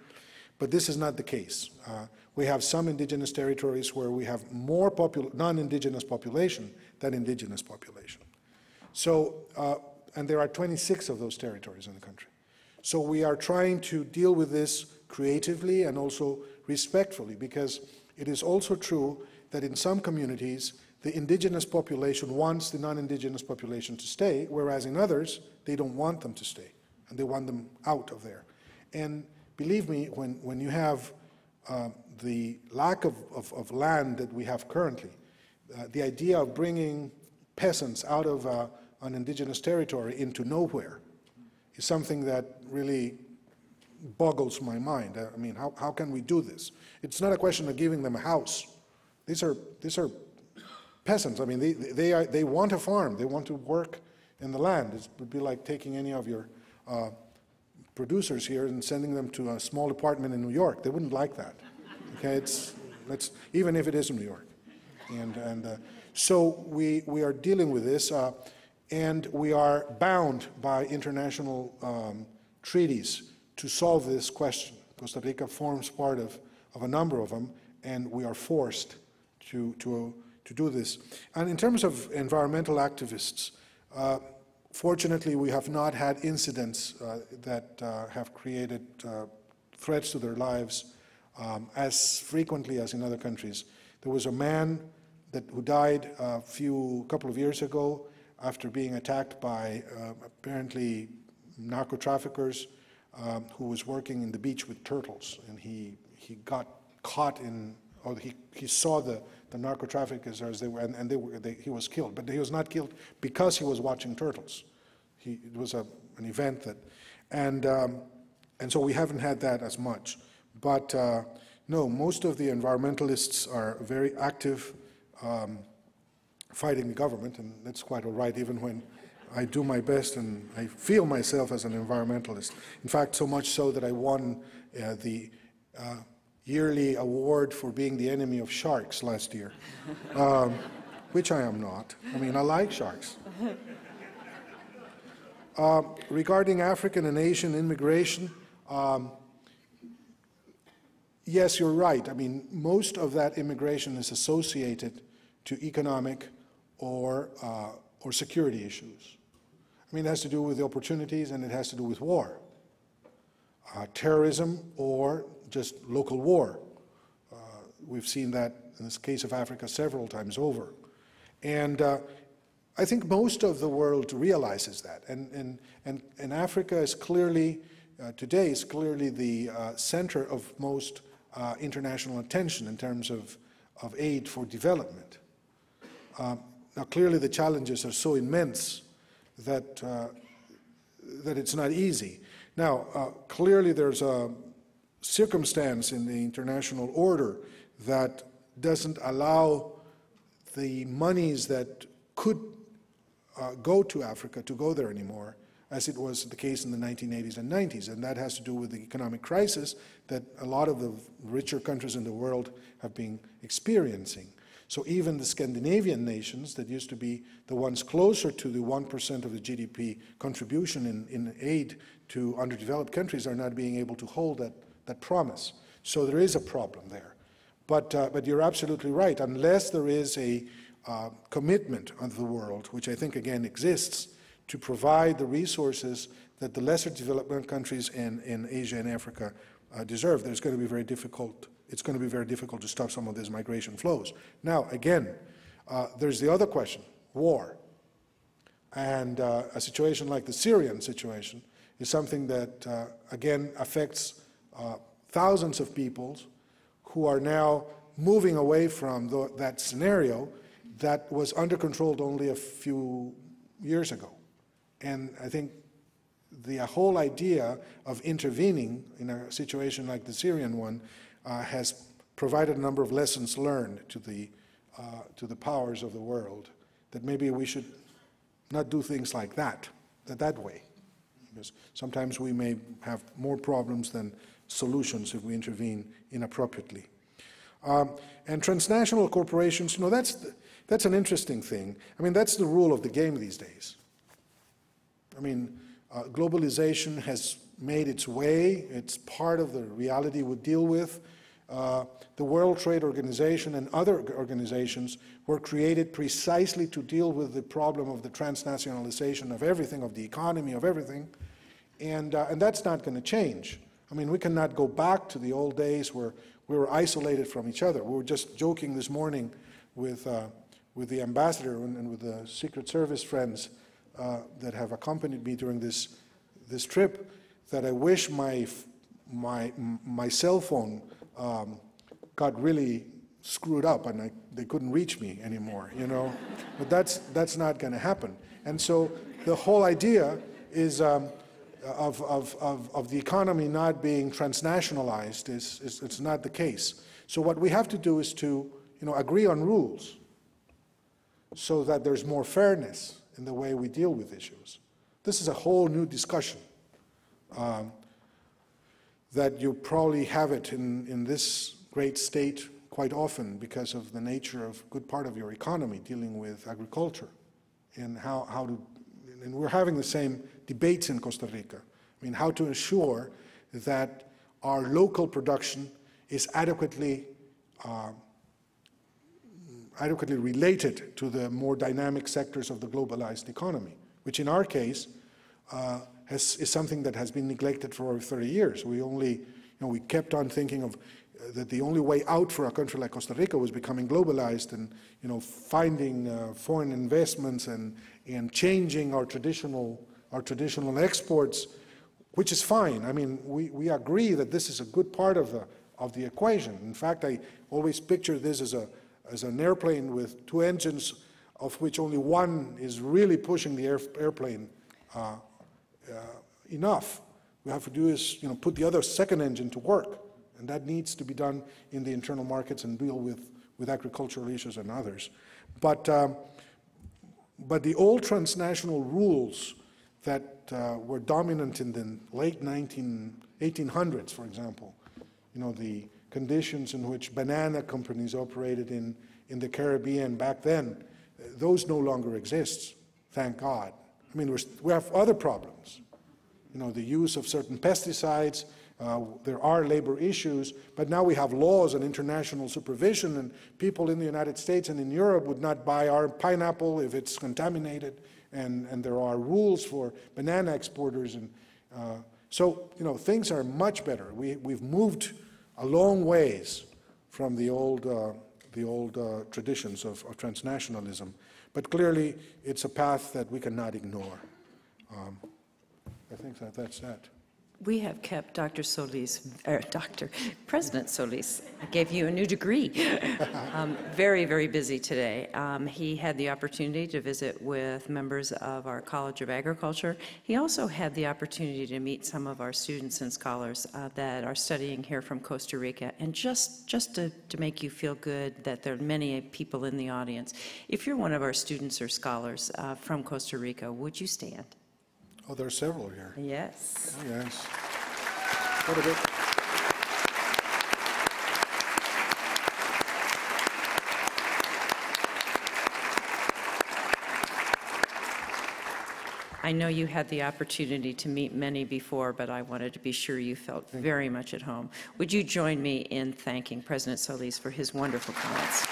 But this is not the case. Uh, we have some indigenous territories where we have more non-indigenous population than indigenous population. So, uh, and there are 26 of those territories in the country. So we are trying to deal with this creatively and also respectfully because it is also true that in some communities the indigenous population wants the non-indigenous population to stay, whereas in others they don't want them to stay and they want them out of there. And believe me, when, when you have uh, the lack of, of, of, land that we have currently, uh, the idea of bringing peasants out of uh, an indigenous territory into nowhere is something that really boggles my mind. I mean, how, how can we do this? It's not a question of giving them a house. These are, these are peasants. I mean, they, they, are, they want a farm. They want to work in the land. It would be like taking any of your uh, producers here and sending them to a small apartment in New York. They wouldn't like that. Okay, it's, it's even if it is in New York. And, and uh, so we, we are dealing with this. Uh, and we are bound by international um, treaties to solve this question. Costa Rica forms part of, of a number of them, and we are forced to, to, to do this. And in terms of environmental activists, uh, fortunately, we have not had incidents uh, that uh, have created uh, threats to their lives um, as frequently as in other countries. There was a man that, who died a few couple of years ago after being attacked by uh, apparently narco traffickers um, who was working in the beach with turtles. And he, he got caught in, or he, he saw the, the narco traffickers as they were, and, and they were, they, he was killed. But he was not killed because he was watching turtles. He, it was a, an event that, and, um, and so we haven't had that as much. But uh, no, most of the environmentalists are very active. Um, fighting the government, and that's quite all right, even when I do my best and I feel myself as an environmentalist. In fact, so much so that I won uh, the uh, yearly award for being the enemy of sharks last year, <laughs> um, which I am not. I mean, I like sharks. Uh, <laughs> regarding African and Asian immigration, um, yes, you're right. I mean, most of that immigration is associated to economic or, uh, or security issues. I mean, it has to do with the opportunities and it has to do with war. Uh, terrorism or just local war. Uh, we've seen that in this case of Africa several times over. And uh, I think most of the world realizes that. And, and, and, and Africa is clearly, uh, today is clearly the uh, center of most uh, international attention in terms of, of aid for development. Um, now, clearly the challenges are so immense that, uh, that it's not easy. Now, uh, clearly there's a circumstance in the international order that doesn't allow the monies that could uh, go to Africa to go there anymore, as it was the case in the 1980s and 90s. And that has to do with the economic crisis that a lot of the richer countries in the world have been experiencing. So even the Scandinavian nations that used to be the ones closer to the 1% of the GDP contribution in, in aid to underdeveloped countries are not being able to hold that, that promise. So there is a problem there. But, uh, but you're absolutely right. Unless there is a uh, commitment of the world, which I think again exists, to provide the resources that the lesser developed countries in, in Asia and Africa uh, deserve, there's going to be very difficult it's going to be very difficult to stop some of these migration flows. Now, again, uh, there's the other question, war. And uh, a situation like the Syrian situation is something that, uh, again, affects uh, thousands of people who are now moving away from the, that scenario that was under control only a few years ago. And I think the whole idea of intervening in a situation like the Syrian one has provided a number of lessons learned to the, uh, to the powers of the world, that maybe we should not do things like that, that, that way. Because sometimes we may have more problems than solutions if we intervene inappropriately. Um, and transnational corporations, you know, that's, the, that's an interesting thing. I mean, that's the rule of the game these days. I mean, uh, globalization has made its way. It's part of the reality we deal with. Uh, the World Trade Organization and other organizations were created precisely to deal with the problem of the transnationalization of everything, of the economy, of everything. And, uh, and that's not going to change. I mean, we cannot go back to the old days where we were isolated from each other. We were just joking this morning with, uh, with the ambassador and, and, with the Secret Service friends uh, that have accompanied me during this, this trip that I wish my, my, my cell phone um, got really screwed up and I, they couldn't reach me anymore, you know. but that's, that's not going to happen. And so the whole idea is um, of, of, of, of, the economy not being transnationalized is, is it's not the case. So what we have to do is to you know, agree on rules so that there's more fairness in the way we deal with issues. This is a whole new discussion um, that you probably have it in, in this great state quite often because of the nature of good part of your economy dealing with agriculture and how, how to, and we're having the same debates in Costa Rica. I mean, how to ensure that our local production is adequately uh, adequately related to the more dynamic sectors of the globalized economy, which in our case uh, has, is something that has been neglected for over 30 years. We only, you know, we kept on thinking of uh, that the only way out for a country like Costa Rica was becoming globalized and, you know, finding uh, foreign investments and, and changing our traditional our traditional exports, which is fine. I mean, we, we agree that this is a good part of the, of the equation. In fact, I always picture this as, a, as an airplane with two engines, of which only one is really pushing the air, airplane uh, enough. We have to do is, you know, put the other second engine to work, and that needs to be done in the internal markets and deal with, with agricultural issues and others. But, um, but the old transnational rules that uh, were dominant in the late 19, 1800s, for example. You know, the conditions in which banana companies operated in, in the Caribbean back then, those no longer exist, thank God. I mean, we have other problems. You know, the use of certain pesticides, uh, there are labor issues, but now we have laws and international supervision, and people in the United States and in Europe would not buy our pineapple if it's contaminated and, and there are rules for banana exporters. And uh, so, you know, things are much better. We, we've moved a long ways from the old, uh, the old uh, traditions of, of, transnationalism. But clearly, it's a path that we cannot ignore. Um, I think that that's that. We have kept Dr. Solís, er, Dr. President Solís, I gave you a new degree, <laughs> um, very, very busy today. Um, he had the opportunity to visit with members of our College of Agriculture. He also had the opportunity to meet some of our students and scholars uh, that are studying here from Costa Rica. And just, just to, to make you feel good that there are many people in the audience, if you're one of our students or scholars uh, from Costa Rica, would you stand? Oh, there are several here. Yes. Oh, yes. What a bit. I know you had the opportunity to meet many before, but I wanted to be sure you felt very much at home. Would you join me in thanking President Solís for his wonderful comments?